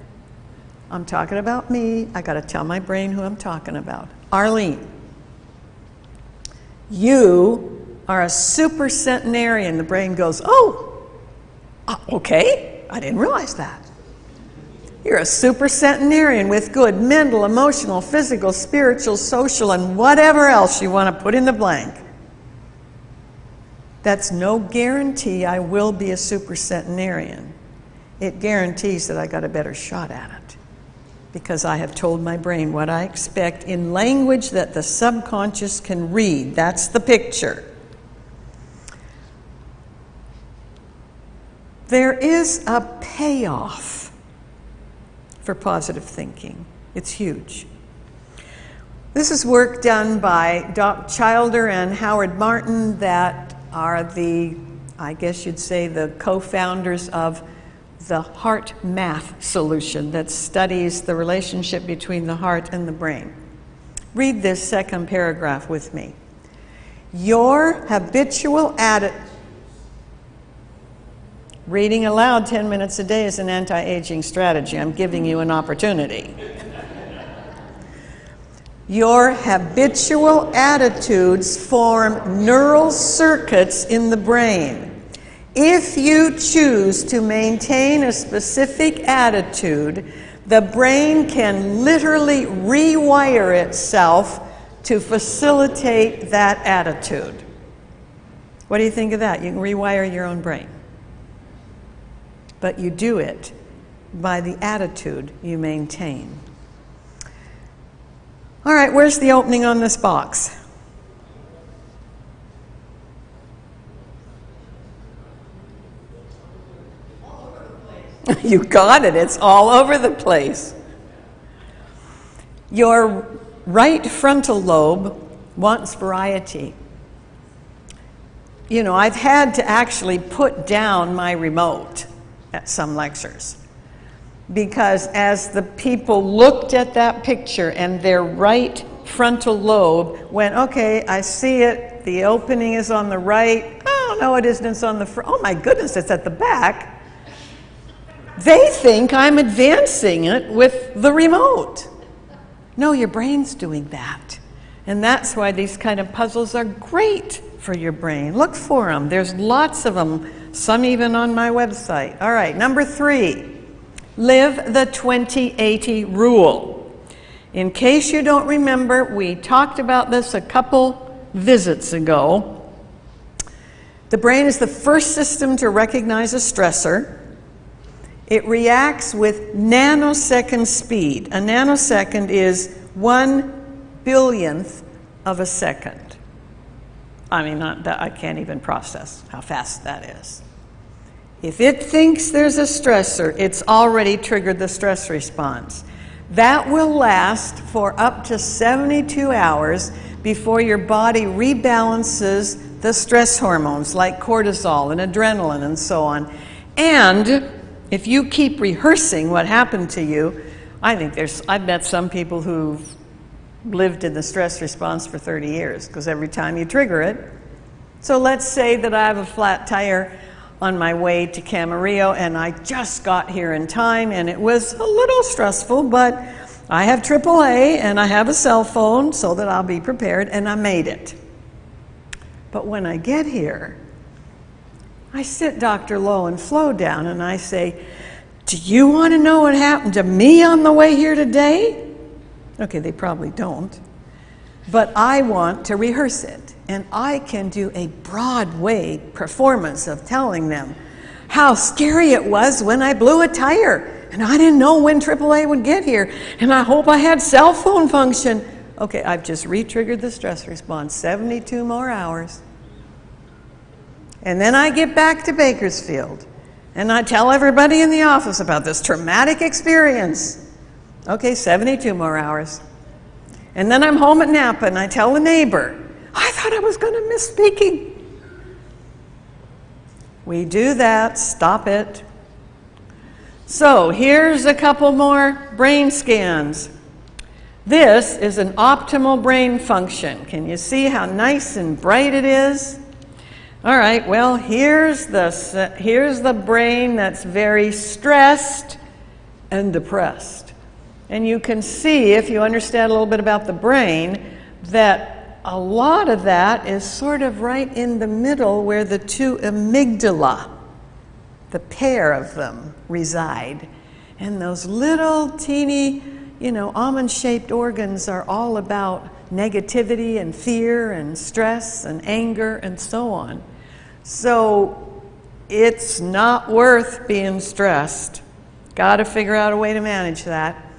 I'm talking about me. I got to tell my brain who I'm talking about. Arlene, you are a super centenarian. The brain goes, oh, uh, okay, I didn't realize that. You're a super centenarian with good mental, emotional, physical, spiritual, social, and whatever else you want to put in the blank. That's no guarantee I will be a super centenarian. It guarantees that I got a better shot at it because I have told my brain what I expect in language that the subconscious can read. That's the picture. There is a payoff for positive thinking. It's huge. This is work done by Doc Childre and Howard Martin that are the, I guess you'd say, the co founders of the HeartMath solution that studies the relationship between the heart and the brain. Read this second paragraph with me. Your habitual attitude Reading aloud 10 minutes a day is an anti aging strategy. I'm giving you an opportunity. Your habitual attitudes form neural circuits in the brain. If you choose to maintain a specific attitude, the brain can literally rewire itself to facilitate that attitude. What do you think of that? You can rewire your own brain but you do it by the attitude you maintain. All right, where's the opening on this box? you got it, it's all over the place. Your right frontal lobe wants variety. you know, I've had to actually put down my remote at some lectures because as the people looked at that picture and their right frontal lobe went, okay, I see it, the opening is on the right, oh, no, it isn't, it's on the front, oh my goodness, it's at the back. They think I'm advancing it with the remote. No, your brain's doing that. And that's why these kind of puzzles are great for your brain. Look for them. There's lots of them, some even on my website. All right, number three, live the 2080 rule. In case you don't remember, we talked about this a couple visits ago. The brain is the first system to recognize a stressor. It reacts with nanosecond speed. A nanosecond is one billionth of a second. I mean, not that I can't even process how fast that is. If it thinks there's a stressor, it's already triggered the stress response. That will last for up to 72 hours before your body rebalances the stress hormones like cortisol and adrenaline and so on. And if you keep rehearsing what happened to you, I think there's, I've met some people who've lived in the stress response for 30 years because every time you trigger it. So let's say that I have a flat tire on my way to Camarillo and I just got here in time and it was a little stressful, but I have AAA and I have a cell phone so that I'll be prepared and I made it. But when I get here, I sit Dr. Low and Flo down and I say, Do you want to know what happened to me on the way here today? Okay, they probably don't. But I want to rehearse it. And I can do a Broadway performance of telling them how scary it was when I blew a tire. And I didn't know when AAA would get here. And I hope I had cell phone function. Okay, I've just re triggered the stress response 72 more hours. And then I get back to Bakersfield and I tell everybody in the office about this traumatic experience. Okay, 72 more hours. And then I'm home at Napa and I tell the neighbor, I thought I was going to miss speaking. We do that, stop it. So here's a couple more brain scans. This is an optimal brain function. Can you see how nice and bright it is? All right, well, here's the, here's the brain that's very stressed and depressed. And you can see, if you understand a little bit about the brain, that a lot of that is sort of right in the middle where the two amygdala, the pair of them, reside. And those little teeny, you know, almond shaped organs are all about negativity and fear and stress and anger and so on. So it's not worth being stressed. Got to figure out a way to manage that.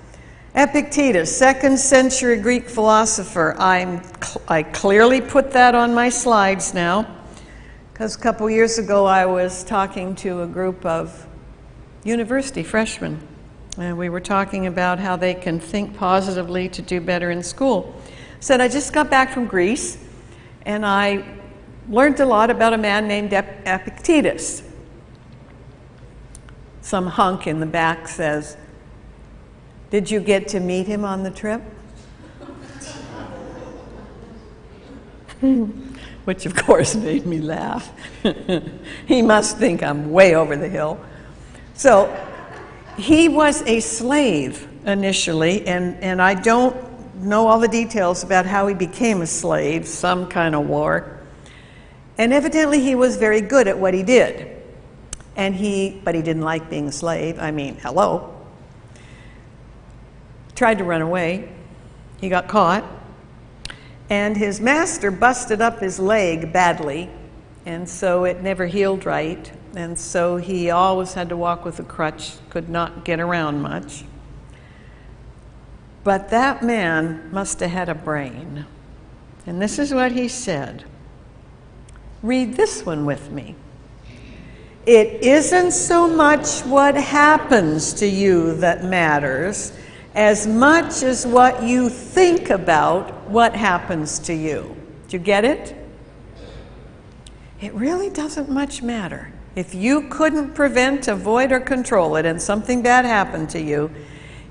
Epictetus, second century Greek philosopher. I'm, I clearly put that on my slides now because a couple years ago I was talking to a group of university freshmen. And we were talking about how they can think positively to do better in school. Said, I just got back from Greece and I learned a lot about a man named Epictetus. Some hunk in the back says, Did you get to meet him on the trip? Which, of course, made me laugh. he must think I'm way over the hill. So, he was a slave initially, and, and I don't know all the details about how he became a slave, some kind of war. And evidently he was very good at what he did. And he, but he didn't like being a slave. I mean, hello. Tried to run away. He got caught. And his master busted up his leg badly. And so it never healed right. And so he always had to walk with a crutch, could not get around much. But that man must have had a brain. And this is what he said. Read this one with me. It isn't so much what happens to you that matters as much as what you think about what happens to you. Do you get it? it really doesn't much matter. If you couldn't prevent, avoid, or control it and something bad happened to you,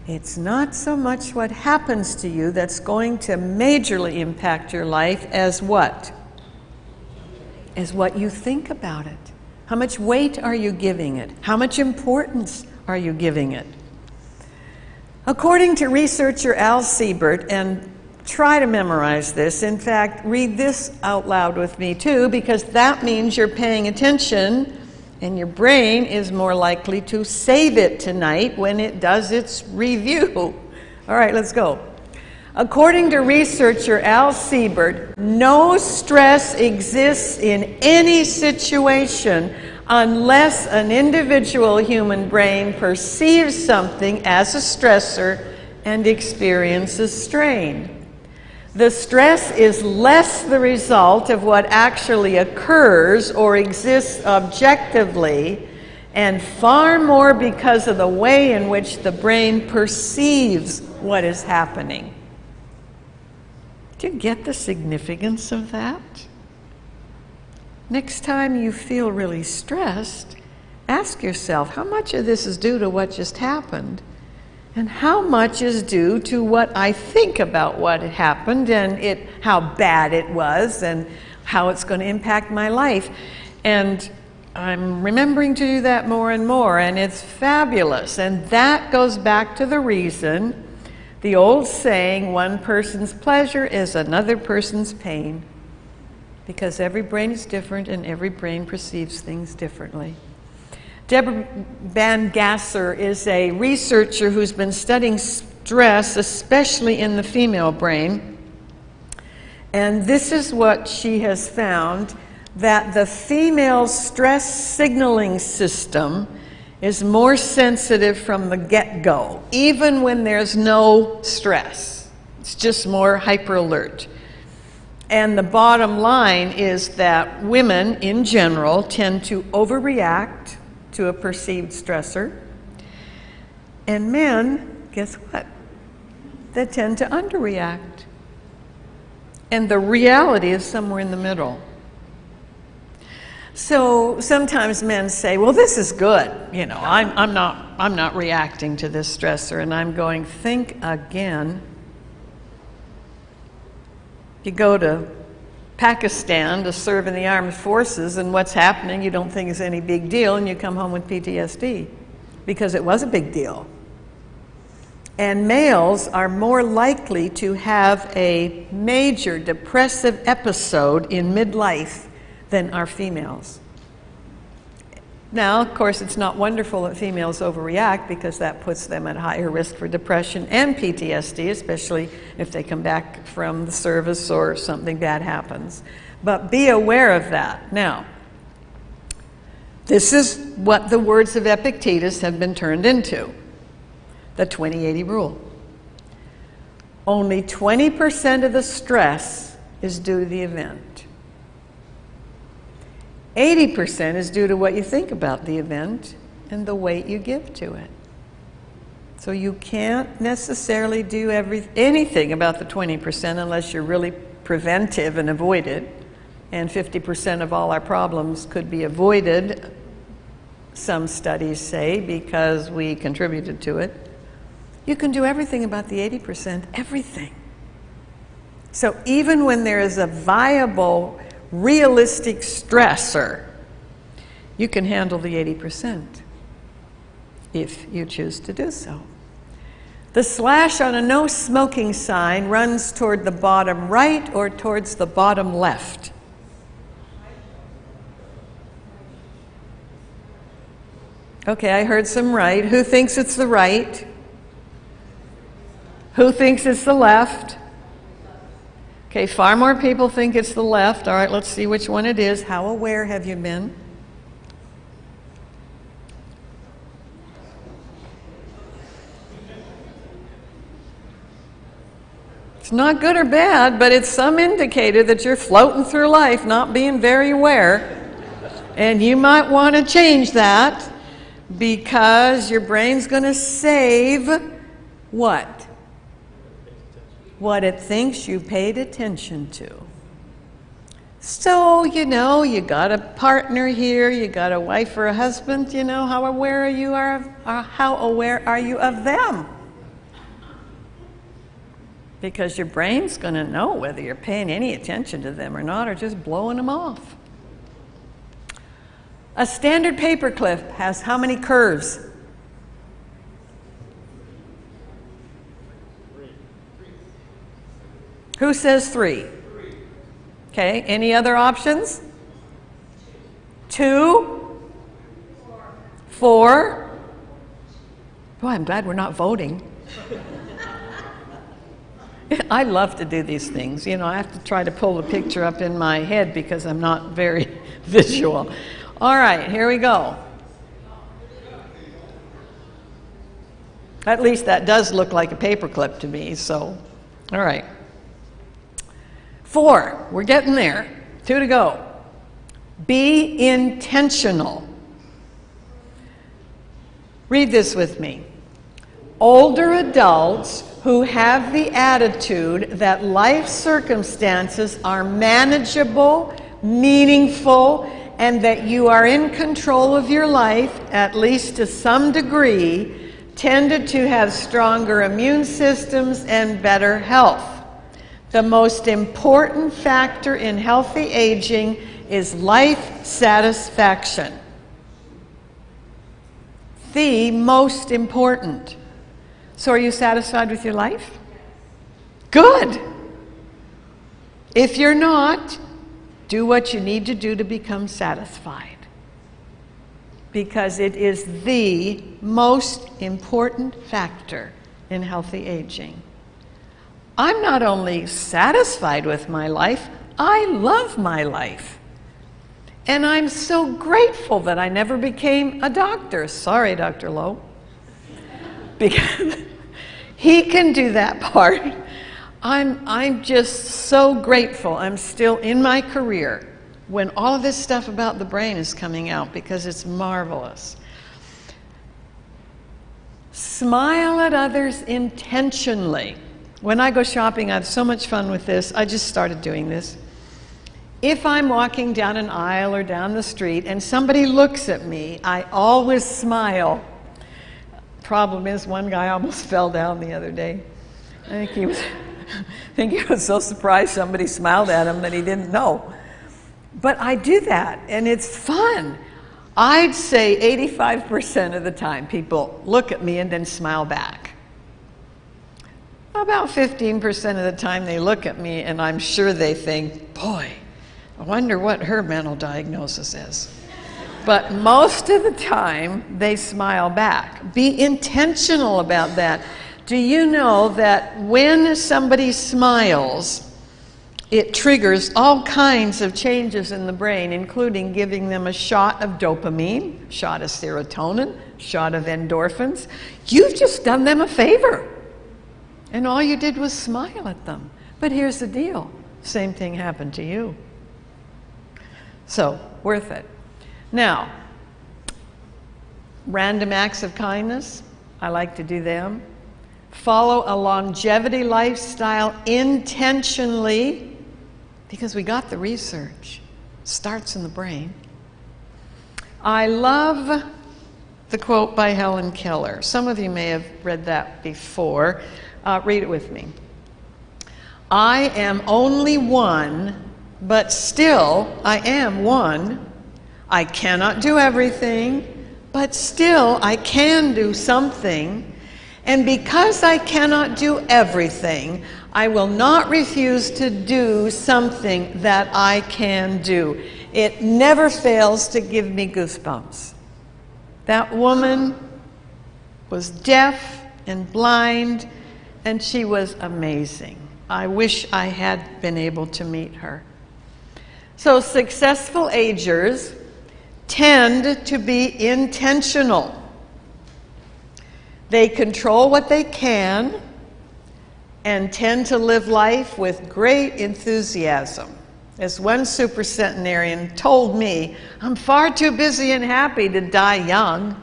it's not so much what happens to you that's going to majorly impact your life as what? As what you think about it. How much weight are you giving it? How much importance are you giving it? According to researcher Al Siebert, and try to memorize this, in fact, read this out loud with me too, because that means you're paying attention and your brain is more likely to save it tonight when it does its review. All right, let's go. According to researcher Al Siebert, no stress exists in any situation unless an individual human brain perceives something as a stressor and experiences strain. The stress is less the result of what actually occurs or exists objectively, and far more because of the way in which the brain perceives what is happening. Do you get the significance of that? Next time you feel really stressed, ask yourself how much of this is due to what just happened, and how much is due to what I think about what happened and it, how bad it was, and how it's going to impact my life. And I'm remembering to do that more and more, and it's fabulous. And that goes back to the reason the old saying, one person's pleasure is another person's pain because every brain is different and every brain perceives things differently. Deborah Bangasser is a researcher who's been studying stress, especially in the female brain. And this is what she has found that the female stress signaling system is more sensitive from the get go, even when there's no stress. It's just more hyper alert. And the bottom line is that women in general tend to overreact to a perceived stressor. And men, guess what? They tend to underreact. And the reality is somewhere in the middle. So sometimes men say, well, this is good. You know, I'm, I'm, not, I'm not reacting to this stressor. And I'm going, think again. You go to Pakistan to serve in the armed forces, and what's happening you don't think is any big deal, and you come home with PTSD because it was a big deal. And males are more likely to have a major depressive episode in midlife than are females. Now, of course, it's not wonderful that females overreact because that puts them at higher risk for depression and PTSD, especially if they come back from the service or something bad happens. But be aware of that. Now, this is what the words of Epictetus have been turned into the 2080 rule. Only 20% of the stress is due to the event. 80% is due to what you think about the event and the weight you give to it. So you can't necessarily do every, anything about the 20% unless you're really preventive and avoid it. And 50% of all our problems could be avoided, some studies say, because we contributed to it. You can do everything about the 80%, everything. So even when there is a viable realistic stressor, you can handle the 80% if you choose to do so. The slash on a no smoking sign runs toward the bottom right or towards the bottom left. Okay, I heard some right. Who thinks it's the right? Who thinks it's the left? Okay, far more people think it's the left. All right, let's see which one it is. How aware have you been? It's not good or bad, but it's some indicator that you're floating through life not being very aware. And you might want to change that because your brain's going to save what? What it thinks you paid attention to. So, you know, you got a partner here, you got a wife or a husband, you know, how aware are you are of, uh, how aware are you of them? Because your brain's going to know whether you're paying any attention to them or not or just blowing them off. A standard paperclip has how many curves? Who says three? Okay, any other options? Two? Four? Boy, I'm glad we're not voting. I love to do these things. You know, I have to try to pull the picture up in my head because I'm not very visual. All right, here we go. At least that does look like a paperclip to me, so, all right. Four, we're getting there. Two to go. Be intentional. Read this with me. Older adults who have the attitude that life circumstances are manageable, meaningful, and that you are in control of your life, at least to some degree, tended to have stronger immune systems and better health. The most important factor in healthy aging is life satisfaction. The most important. So, are you satisfied with your life? Good. If you're not, do what you need to do to become satisfied. Because it is the most important factor in healthy aging. I'm not only satisfied with my life, I love my life. And I'm so grateful that I never became a doctor. Sorry, Dr. Lowe. Because he can do that part. I'm, I'm just so grateful I'm still in my career when all of this stuff about the brain is coming out because it's marvelous. Smile at others intentionally. When I go shopping, I have so much fun with this. I just started doing this. If I'm walking down an aisle or down the street and somebody looks at me, I always smile. Problem is, one guy almost fell down the other day. I think he was, I think he was so surprised somebody smiled at him that he didn't know. But I do that, and it's fun. I'd say 85% of the time people look at me and then smile back. About 15% of the time they look at me and I'm sure they think, boy, I wonder what her mental diagnosis is. But most of the time they smile back. Be intentional about that. Do you know that when somebody smiles, it triggers all kinds of changes in the brain, including giving them a shot of dopamine, shot of serotonin, shot of endorphins. You've just done them a favor. And all you did was smile at them. But here's the deal same thing happened to you. So, worth it. Now, random acts of kindness, I like to do them. Follow a longevity lifestyle intentionally because we got the research. Starts in the brain. I love the quote by Helen Keller. Some of you may have read that before. Uh, read it with me. I am only one, but still I am one. I cannot do everything, but still I can do something. And because I cannot do everything, I will not refuse to do something that I can do. It never fails to give me goosebumps. That woman was deaf and blind and she was amazing. I wish I had been able to meet her. So, successful agers tend to be intentional. They control what they can and tend to live life with great enthusiasm. As one supercentenarian told me, I'm far too busy and happy to die young.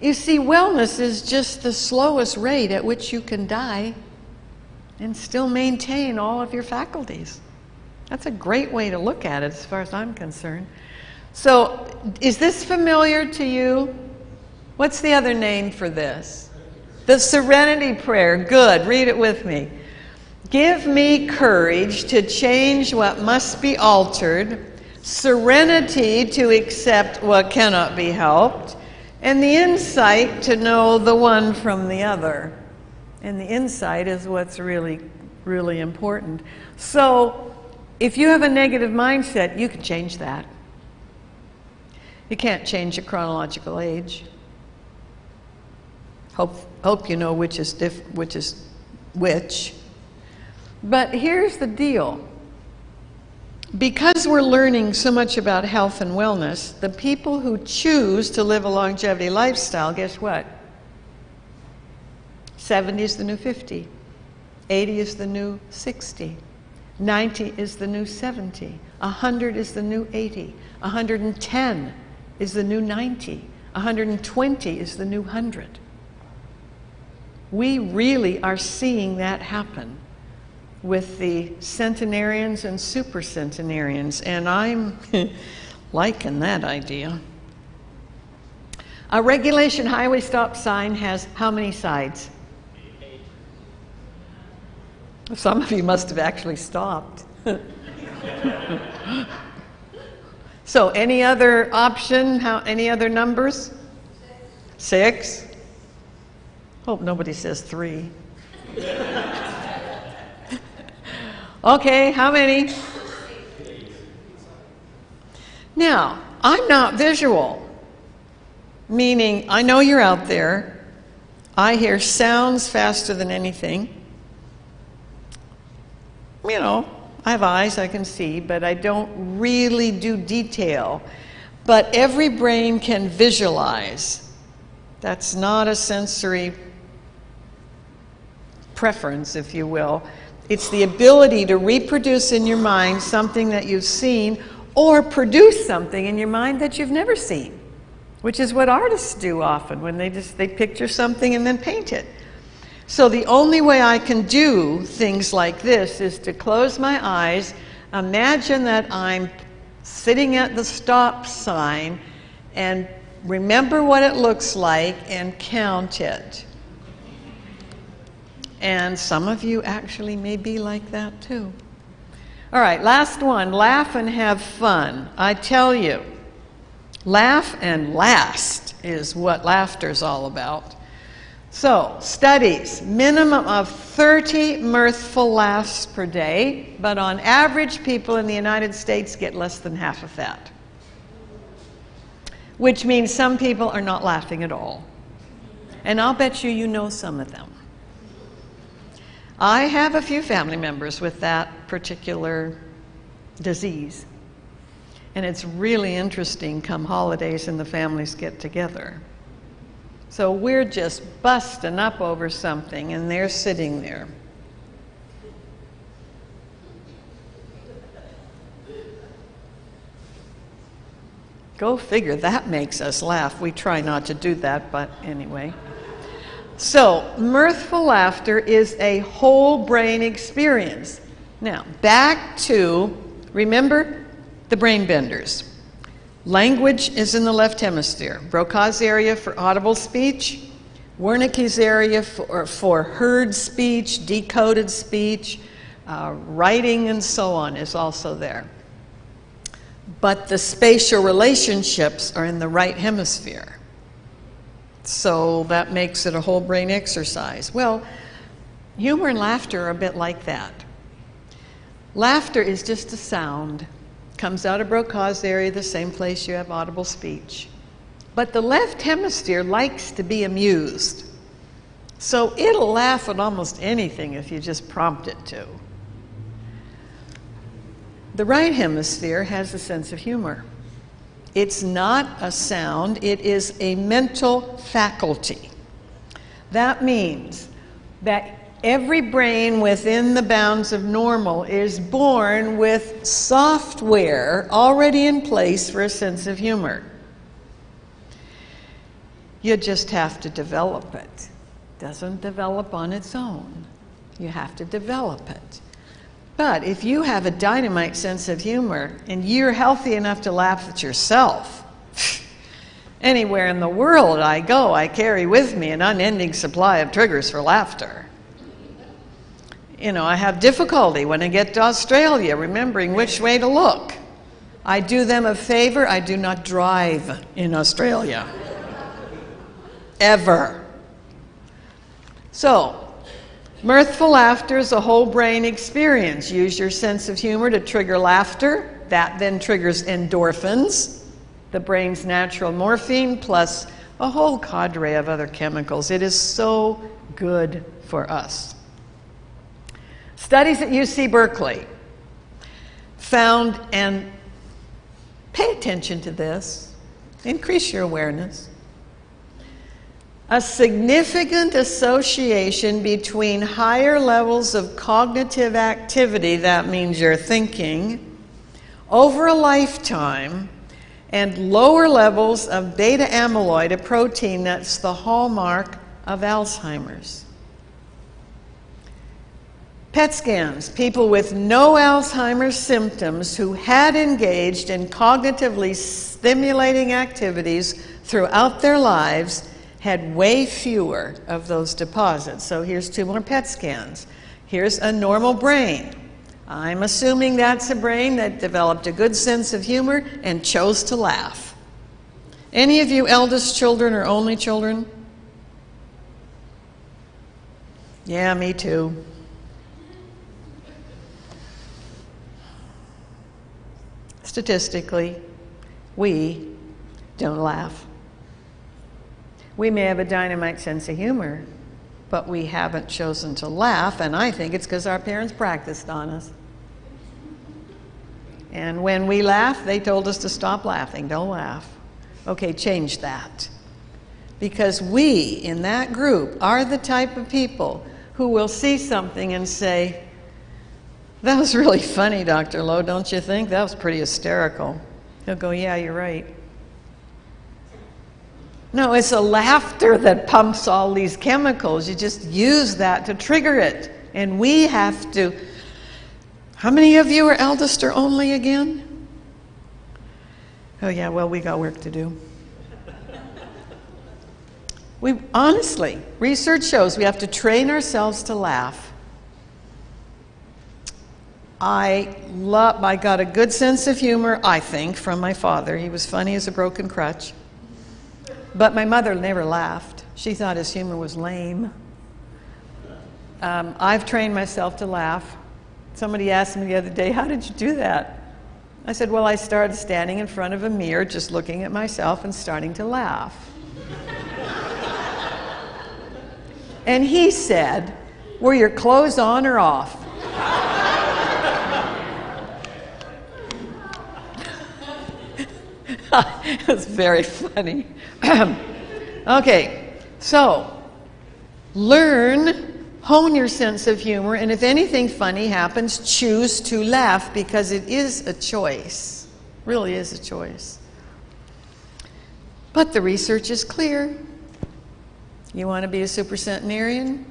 You see, wellness is just the slowest rate at which you can die. and still maintain all of your faculties. That's a great way to look at it, as far as I'm concerned. So, is this familiar to you? What's the other name for this? The Serenity Prayer. Good. Read it with me. Give me courage to change what must be altered, serenity to accept what cannot be helped, and the insight to know the one from the other. And the insight is what's really, really important. So, if you have a negative mindset, you can change that. You can't change your chronological age. Hope, hope you know which is, diff, which is which. But here's the deal. Because we're learning so much about health and wellness, the people who choose to live a longevity lifestyle, guess what? 70 is the new 50, 80 is the new 60, 90 is the new 70, 100 is the new 80, 110 is the new 90, 120 is the new 100. We really are seeing that happen with the centenarians and supercentenarians, and I'm liking that idea. A regulation highway stop sign has how many sides? Some of you must have actually stopped. so, any other option? How, any other numbers? Six. Hope nobody says three. okay, how many? Now, I'm not visual, meaning I know you're out there. I hear sounds faster than anything you know, I have eyes, I can see, but I don't really do detail. But every brain can visualize. That's not a sensory preference, if you will. It's the ability to reproduce in your mind something that you've seen or produce something in your mind that you've never seen, which is what artists do often when they just they picture something and then paint it. So the only way I can do things like this is to close my eyes, imagine that I'm sitting at the stop sign, and remember what it looks like and count it. And some of you actually may be like that too. All right, last one laugh and have fun. I tell you, laugh and last is what laughter's all about. So, studies minimum of 30 mirthful laughs per day, but on average, people in the United States get less than half of that. Which means some people are not laughing at all. And I'll bet you you know some of them. I have a few family members with that particular disease. And it's really interesting come holidays and the families get together. So we're just busting up over something, and they're sitting there. Go figure, that makes us laugh. We try not to do that, but anyway. So, mirthful laughter is a whole brain experience. Now, back to remember the brain benders. Language is in the left hemisphere. Broca's area for audible speech, Wernicke's area for, for heard speech, decoded speech, uh, writing, and so on is also there. But the spatial relationships are in the right hemisphere. So that makes it a whole brain exercise. Well, humor and laughter are a bit like that. Laughter is just a sound comes out of Broca's area, the same place you have audible speech. But the left hemisphere likes to be amused. So it'll laugh at almost anything if you just prompt it to. The right hemisphere has a sense of humor. It's not a sound, it is a mental faculty. That means that Every brain within the bounds of normal is born with software already in place for a sense of humor. You just have to develop it. Doesn't develop on its own. You have to develop it. But if you have a dynamite sense of humor and you're healthy enough to laugh at yourself, anywhere in the world I go, I carry with me an unending supply of triggers for laughter. You know, I have difficulty when I get to Australia remembering which way to look. I do them a favor, I do not drive in Australia. Ever. So, mirthful laughter is a whole brain experience. Use your sense of humor to trigger laughter. That then triggers endorphins, the brain's natural morphine, plus a whole cadre of other chemicals. It is so good for us. Studies at UC Berkeley found, and pay attention to this, increase your awareness, a significant association between higher levels of cognitive activity, that means your thinking, over a lifetime, and lower levels of beta amyloid, a protein that's the hallmark of Alzheimer's. PET scans, people with no Alzheimer's symptoms who had engaged in cognitively stimulating activities throughout their lives had way fewer of those deposits. So here's two more PET scans. Here's a normal brain. I'm assuming that's a brain that developed a good sense of humor and chose to laugh. Any of you eldest children or only children? Yeah, me too. statistically, we don't laugh. We may have a dynamite sense of humor, but we haven't chosen to laugh, and I think it's because our parents practiced on us. And when we laugh, they told us to stop laughing, don't laugh. Okay, change that. Because we in that group are the type of people who will see something and say, that was really funny, Dr. Lowe, don't you think? That was pretty hysterical. He'll go, Yeah, you're right. No, it's a laughter that pumps all these chemicals. You just use that to trigger it. And we have to. How many of you are eldest or only again? Oh, yeah, well, we got work to do. We honestly, research shows we have to train ourselves to laugh. I love, I got a good sense of humor, I think, from my father. He was funny as a broken crutch. But my mother never laughed. She thought his humor was lame. Um, I've trained myself to laugh. Somebody asked me the other day, How did you do that? I said, Well, I started standing in front of a mirror, just looking at myself and starting to laugh. and he said, Were your clothes on or off? it was very funny. okay, so learn, hone your sense of humor, and if anything funny happens, choose to laugh because it is a choice. Really is a choice. But the research is clear. You want to be a supercentenarian?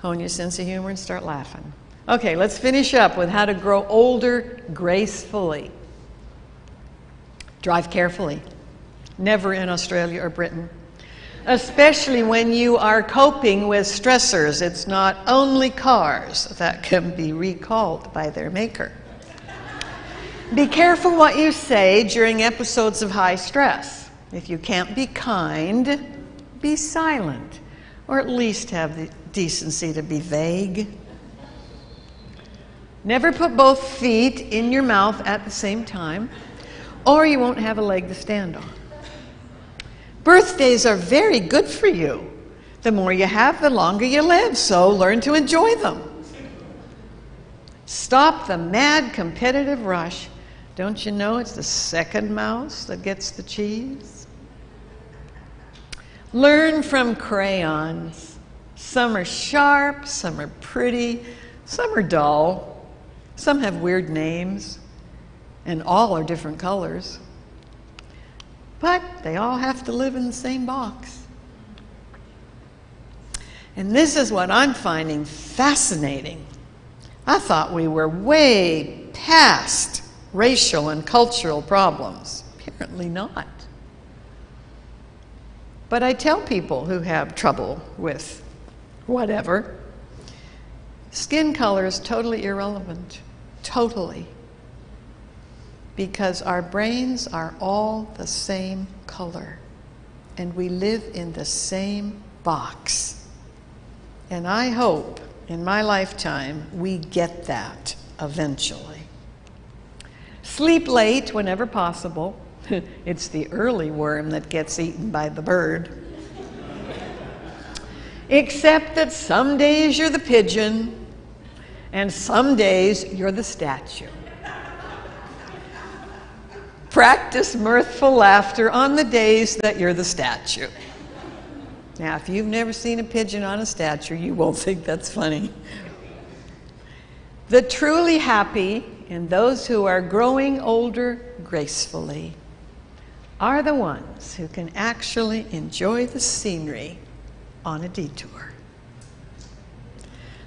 Hone your sense of humor and start laughing. Okay, let's finish up with how to grow older gracefully. Drive carefully, never in Australia or Britain. Especially when you are coping with stressors. It's not only cars that can be recalled by their maker. Be careful what you say during episodes of high stress. If you can't be kind, be silent, or at least have the decency to be vague. Never put both feet in your mouth at the same time or you won't have a leg to stand on. Birthdays are very good for you. The more you have, the longer you live, so learn to enjoy them. Stop the mad competitive rush. Don't you know it's the second mouse that gets the cheese? Learn from crayons. Some are sharp, some are pretty, some are dull, some have weird names and all are different colors. But they all have to live in the same box. And this is what I'm finding fascinating. I thought we were way past racial and cultural problems. Apparently not. But I tell people who have trouble with whatever, skin color is totally irrelevant. Totally. Because our brains are all the same color. And we live in the same box. And I hope in my lifetime we get that eventually. Sleep late whenever possible. it's the early worm that gets eaten by the bird. Except that some days you're the pigeon, and some days you're the statue. Practice mirthful laughter on the days that you're the statue. Now, if you've never seen a pigeon on a statue, you won't think that's funny. The truly happy and those who are growing older gracefully are the ones who can actually enjoy the scenery on a detour.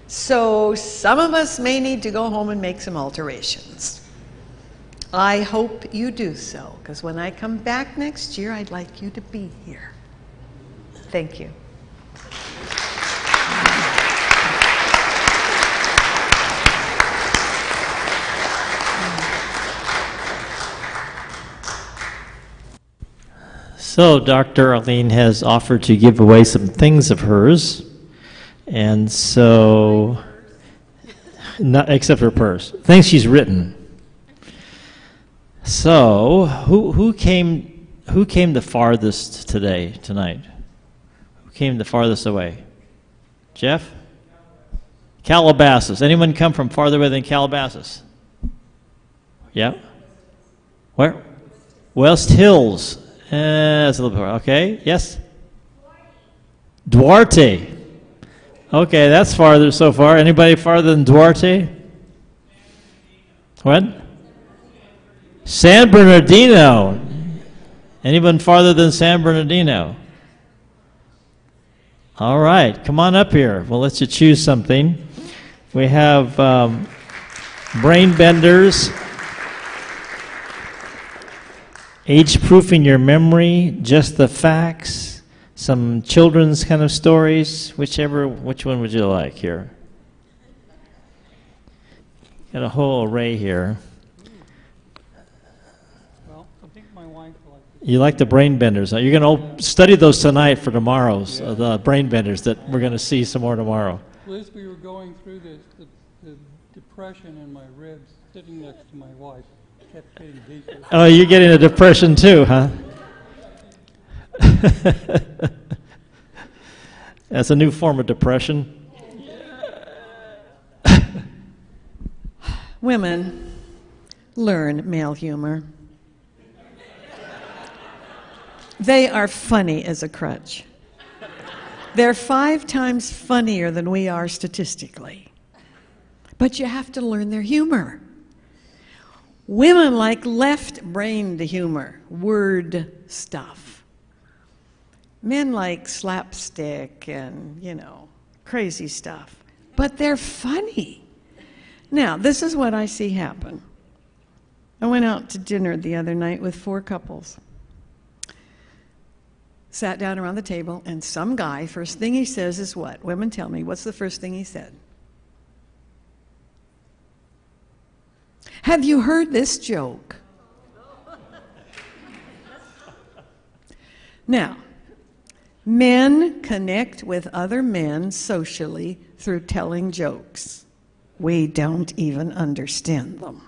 So, some of us may need to go home and make some alterations. I hope you do so, because when I come back next year, I'd like you to be here. Thank you. So, Dr. Arlene has offered to give away some things of hers. And so, not except her purse, things she's written. So, who, who came who came the farthest today, tonight? Who came the farthest away? Jeff? Calabasas. Anyone come from farther away than Calabasas? Yeah? Where? West Hills. Uh, that's a little far. Okay, yes? Duarte. Okay, that's farther so far. Anybody farther than Duarte? What? San Bernardino. Anyone farther than San Bernardino? All right, come on up here. We'll let you choose something. We have um, brain benders, age proofing your memory, just the facts, some children's kind of stories, whichever, which one would you like here? Got a whole array here. Well, I think my wife will like You like the brain benders. You're going to study those tonight for tomorrow's, uh, the brain benders that we're going to see some more tomorrow. Liz, we were going through this, the, the depression in my ribs, sitting next to my wife, kept getting deeper. Oh, you're getting a depression too, huh? That's a new form of depression. Women, learn male humor. They are funny as a crutch. They're five times funnier than we are statistically. But you have to learn their humor. Women like left brained humor, word stuff. Men like slapstick and, you know, crazy stuff. But they're funny. Now, this is what I see happen. I went out to dinner the other night with four couples. Sat down around the table, and some guy, first thing he says is what? Women tell me, what's the first thing he said? Have you heard this joke? Now, men connect with other men socially through telling jokes. We don't even understand them.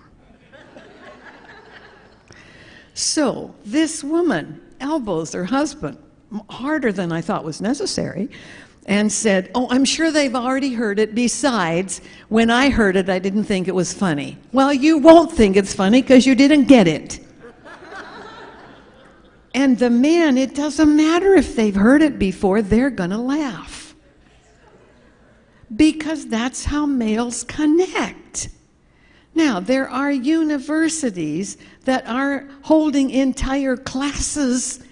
So, this woman elbows her husband harder than I thought was necessary and said, Oh, I'm sure they've already heard it. Besides, when I heard it, I didn't think it was funny. Well, you won't think it's funny because you didn't get it. and the men, it doesn't matter if they've heard it before, they're going to laugh. Because that's how males connect. Now, there are universities that are holding entire classes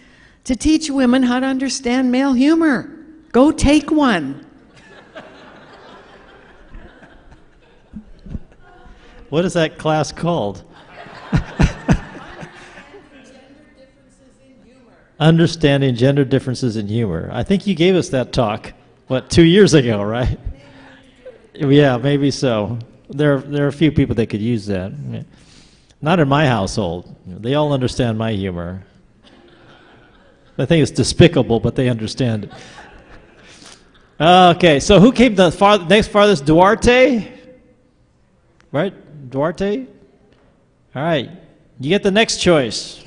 to teach women how to understand male humor. Go take one. What is that class called? Understanding gender differences in humor. I think you gave us that talk, what, two years ago, right? Yeah, maybe so. There, there are a few people that could use that. Not in my household. They all understand my humor. I think it's despicable, but they understand it. Okay, so who came the far, next farthest? Duarte? Right? Duarte? All right. You get the next choice.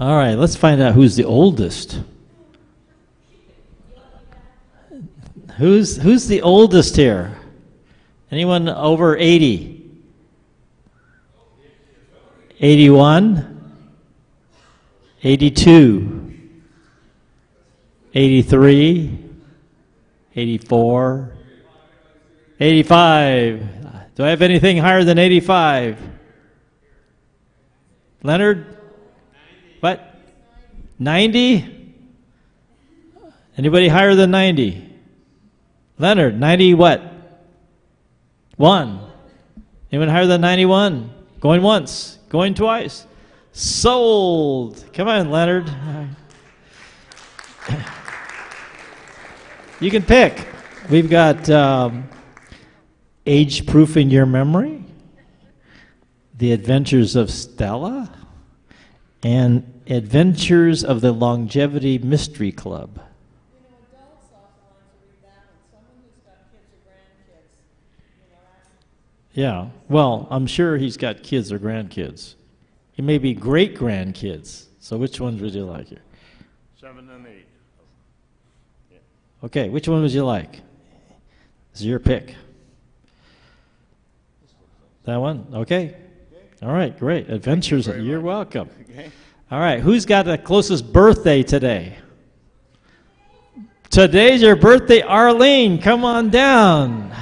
All right, let's find out who's the oldest. Who's who's the oldest here? Anyone over 80? 81? 82? 83? 84? 85? Do I have anything higher than 85? Leonard? What? 90? Anybody higher than 90? Leonard, 90 what? One. Anyone higher than 91? Going once, going twice. Sold. Come on, Leonard. You can pick. We've got um, Age Proofing Your Memory, The Adventures of Stella, and Adventures of the Longevity Mystery Club. You know, adults often like to read that one. Someone who's got kids or grandkids, you know, that's Yeah, well, I'm sure he's got kids or grandkids. He may be great grandkids. So, which ones would you like here? Seven and eight. Okay, which one would you like? Is your pick. That one? Okay. All right, great. Adventures. You're much. welcome. Okay. All right, who's got the closest birthday today? Today's your birthday, Arlene. Come on down.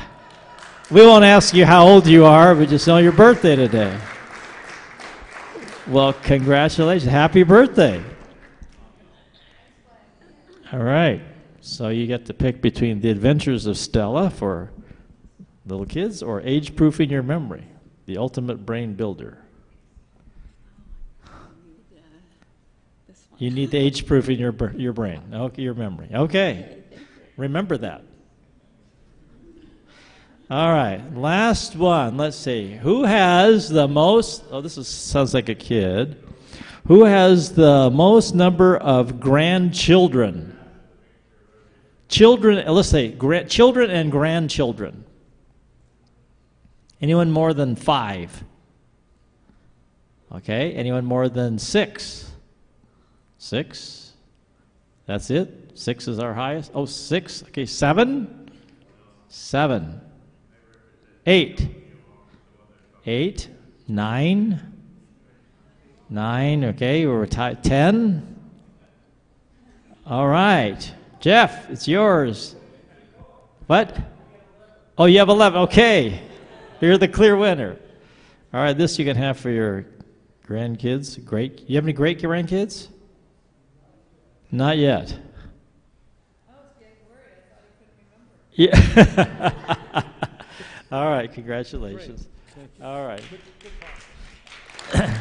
We won't ask you how old you are, we just know your birthday today. Well, congratulations. Happy birthday. All right. So you get to pick between The Adventures of Stella for little kids or Age Proofing Your Memory, the ultimate brain builder. You need the age proof in your your brain, okay, your memory. Okay, remember that. All right, last one. Let's see. Who has the most? Oh, this is, sounds like a kid. Who has the most number of grandchildren? Children. uh, Let's say gra- children and grandchildren. Anyone more than five? Okay. Anyone more than six? Six. That's it. Six is our highest. Oh, six. Okay, seven. Seven. Eight. Eight. Nine. Nine. Okay, we're tied. Ten. All right. Jeff, it's yours. What? Oh, you have 11. Okay. You're the clear winner. All right, this you can have for your grandkids. Great. You have any great grandkids? Not yet. Yeah. All right, congratulations. All right.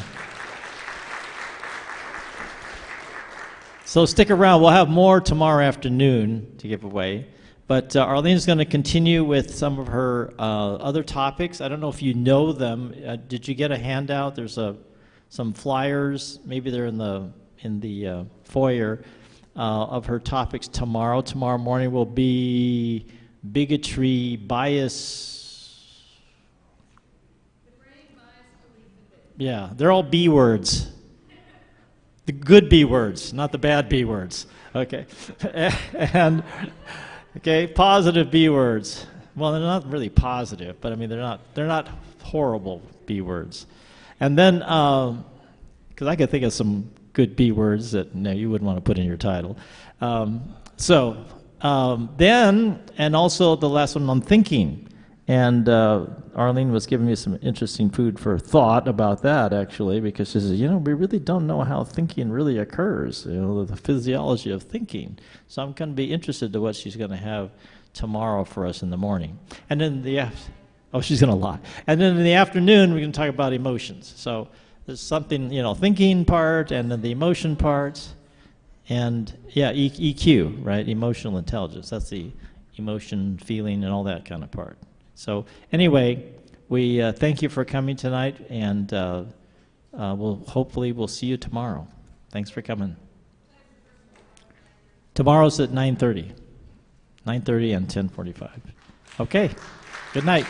So stick around. We'll have more tomorrow afternoon to give away. But uh, Arlene's going to continue with some of her uh, other topics. I don't know if you know them. Uh, did you get a handout? There's a some flyers. Maybe they're in the in the uh, foyer uh, of her topics tomorrow. Tomorrow morning will be bigotry, bias. Yeah, they're all B words. The good B words, not the bad B words. Okay. and okay, positive B words. Well, they're not really positive, but I mean they're not they're not horrible B words. And then because I could think of some good B words that no you wouldn't want to put in your title. Um, so um, then and also the last one on thinking. And uh, Arlene was giving me some interesting food for thought about that, actually, because she says, you know, we really don't know how thinking really occurs, you know, the physiology of thinking. So I'm going to be interested to what she's going to have tomorrow for us in the morning. And then the af- oh, she's going to lie. And then in the afternoon, we're going to talk about emotions. So there's something, you know, thinking part, and then the emotion parts. And yeah, EQ, right? Emotional intelligence. That's the emotion, feeling, and all that kind of part. So anyway, we uh, thank you for coming tonight, and uh, uh, we'll hopefully we'll see you tomorrow. Thanks for coming. Tomorrow's at 9:30, 9:30 and 10:45. Okay. Good night.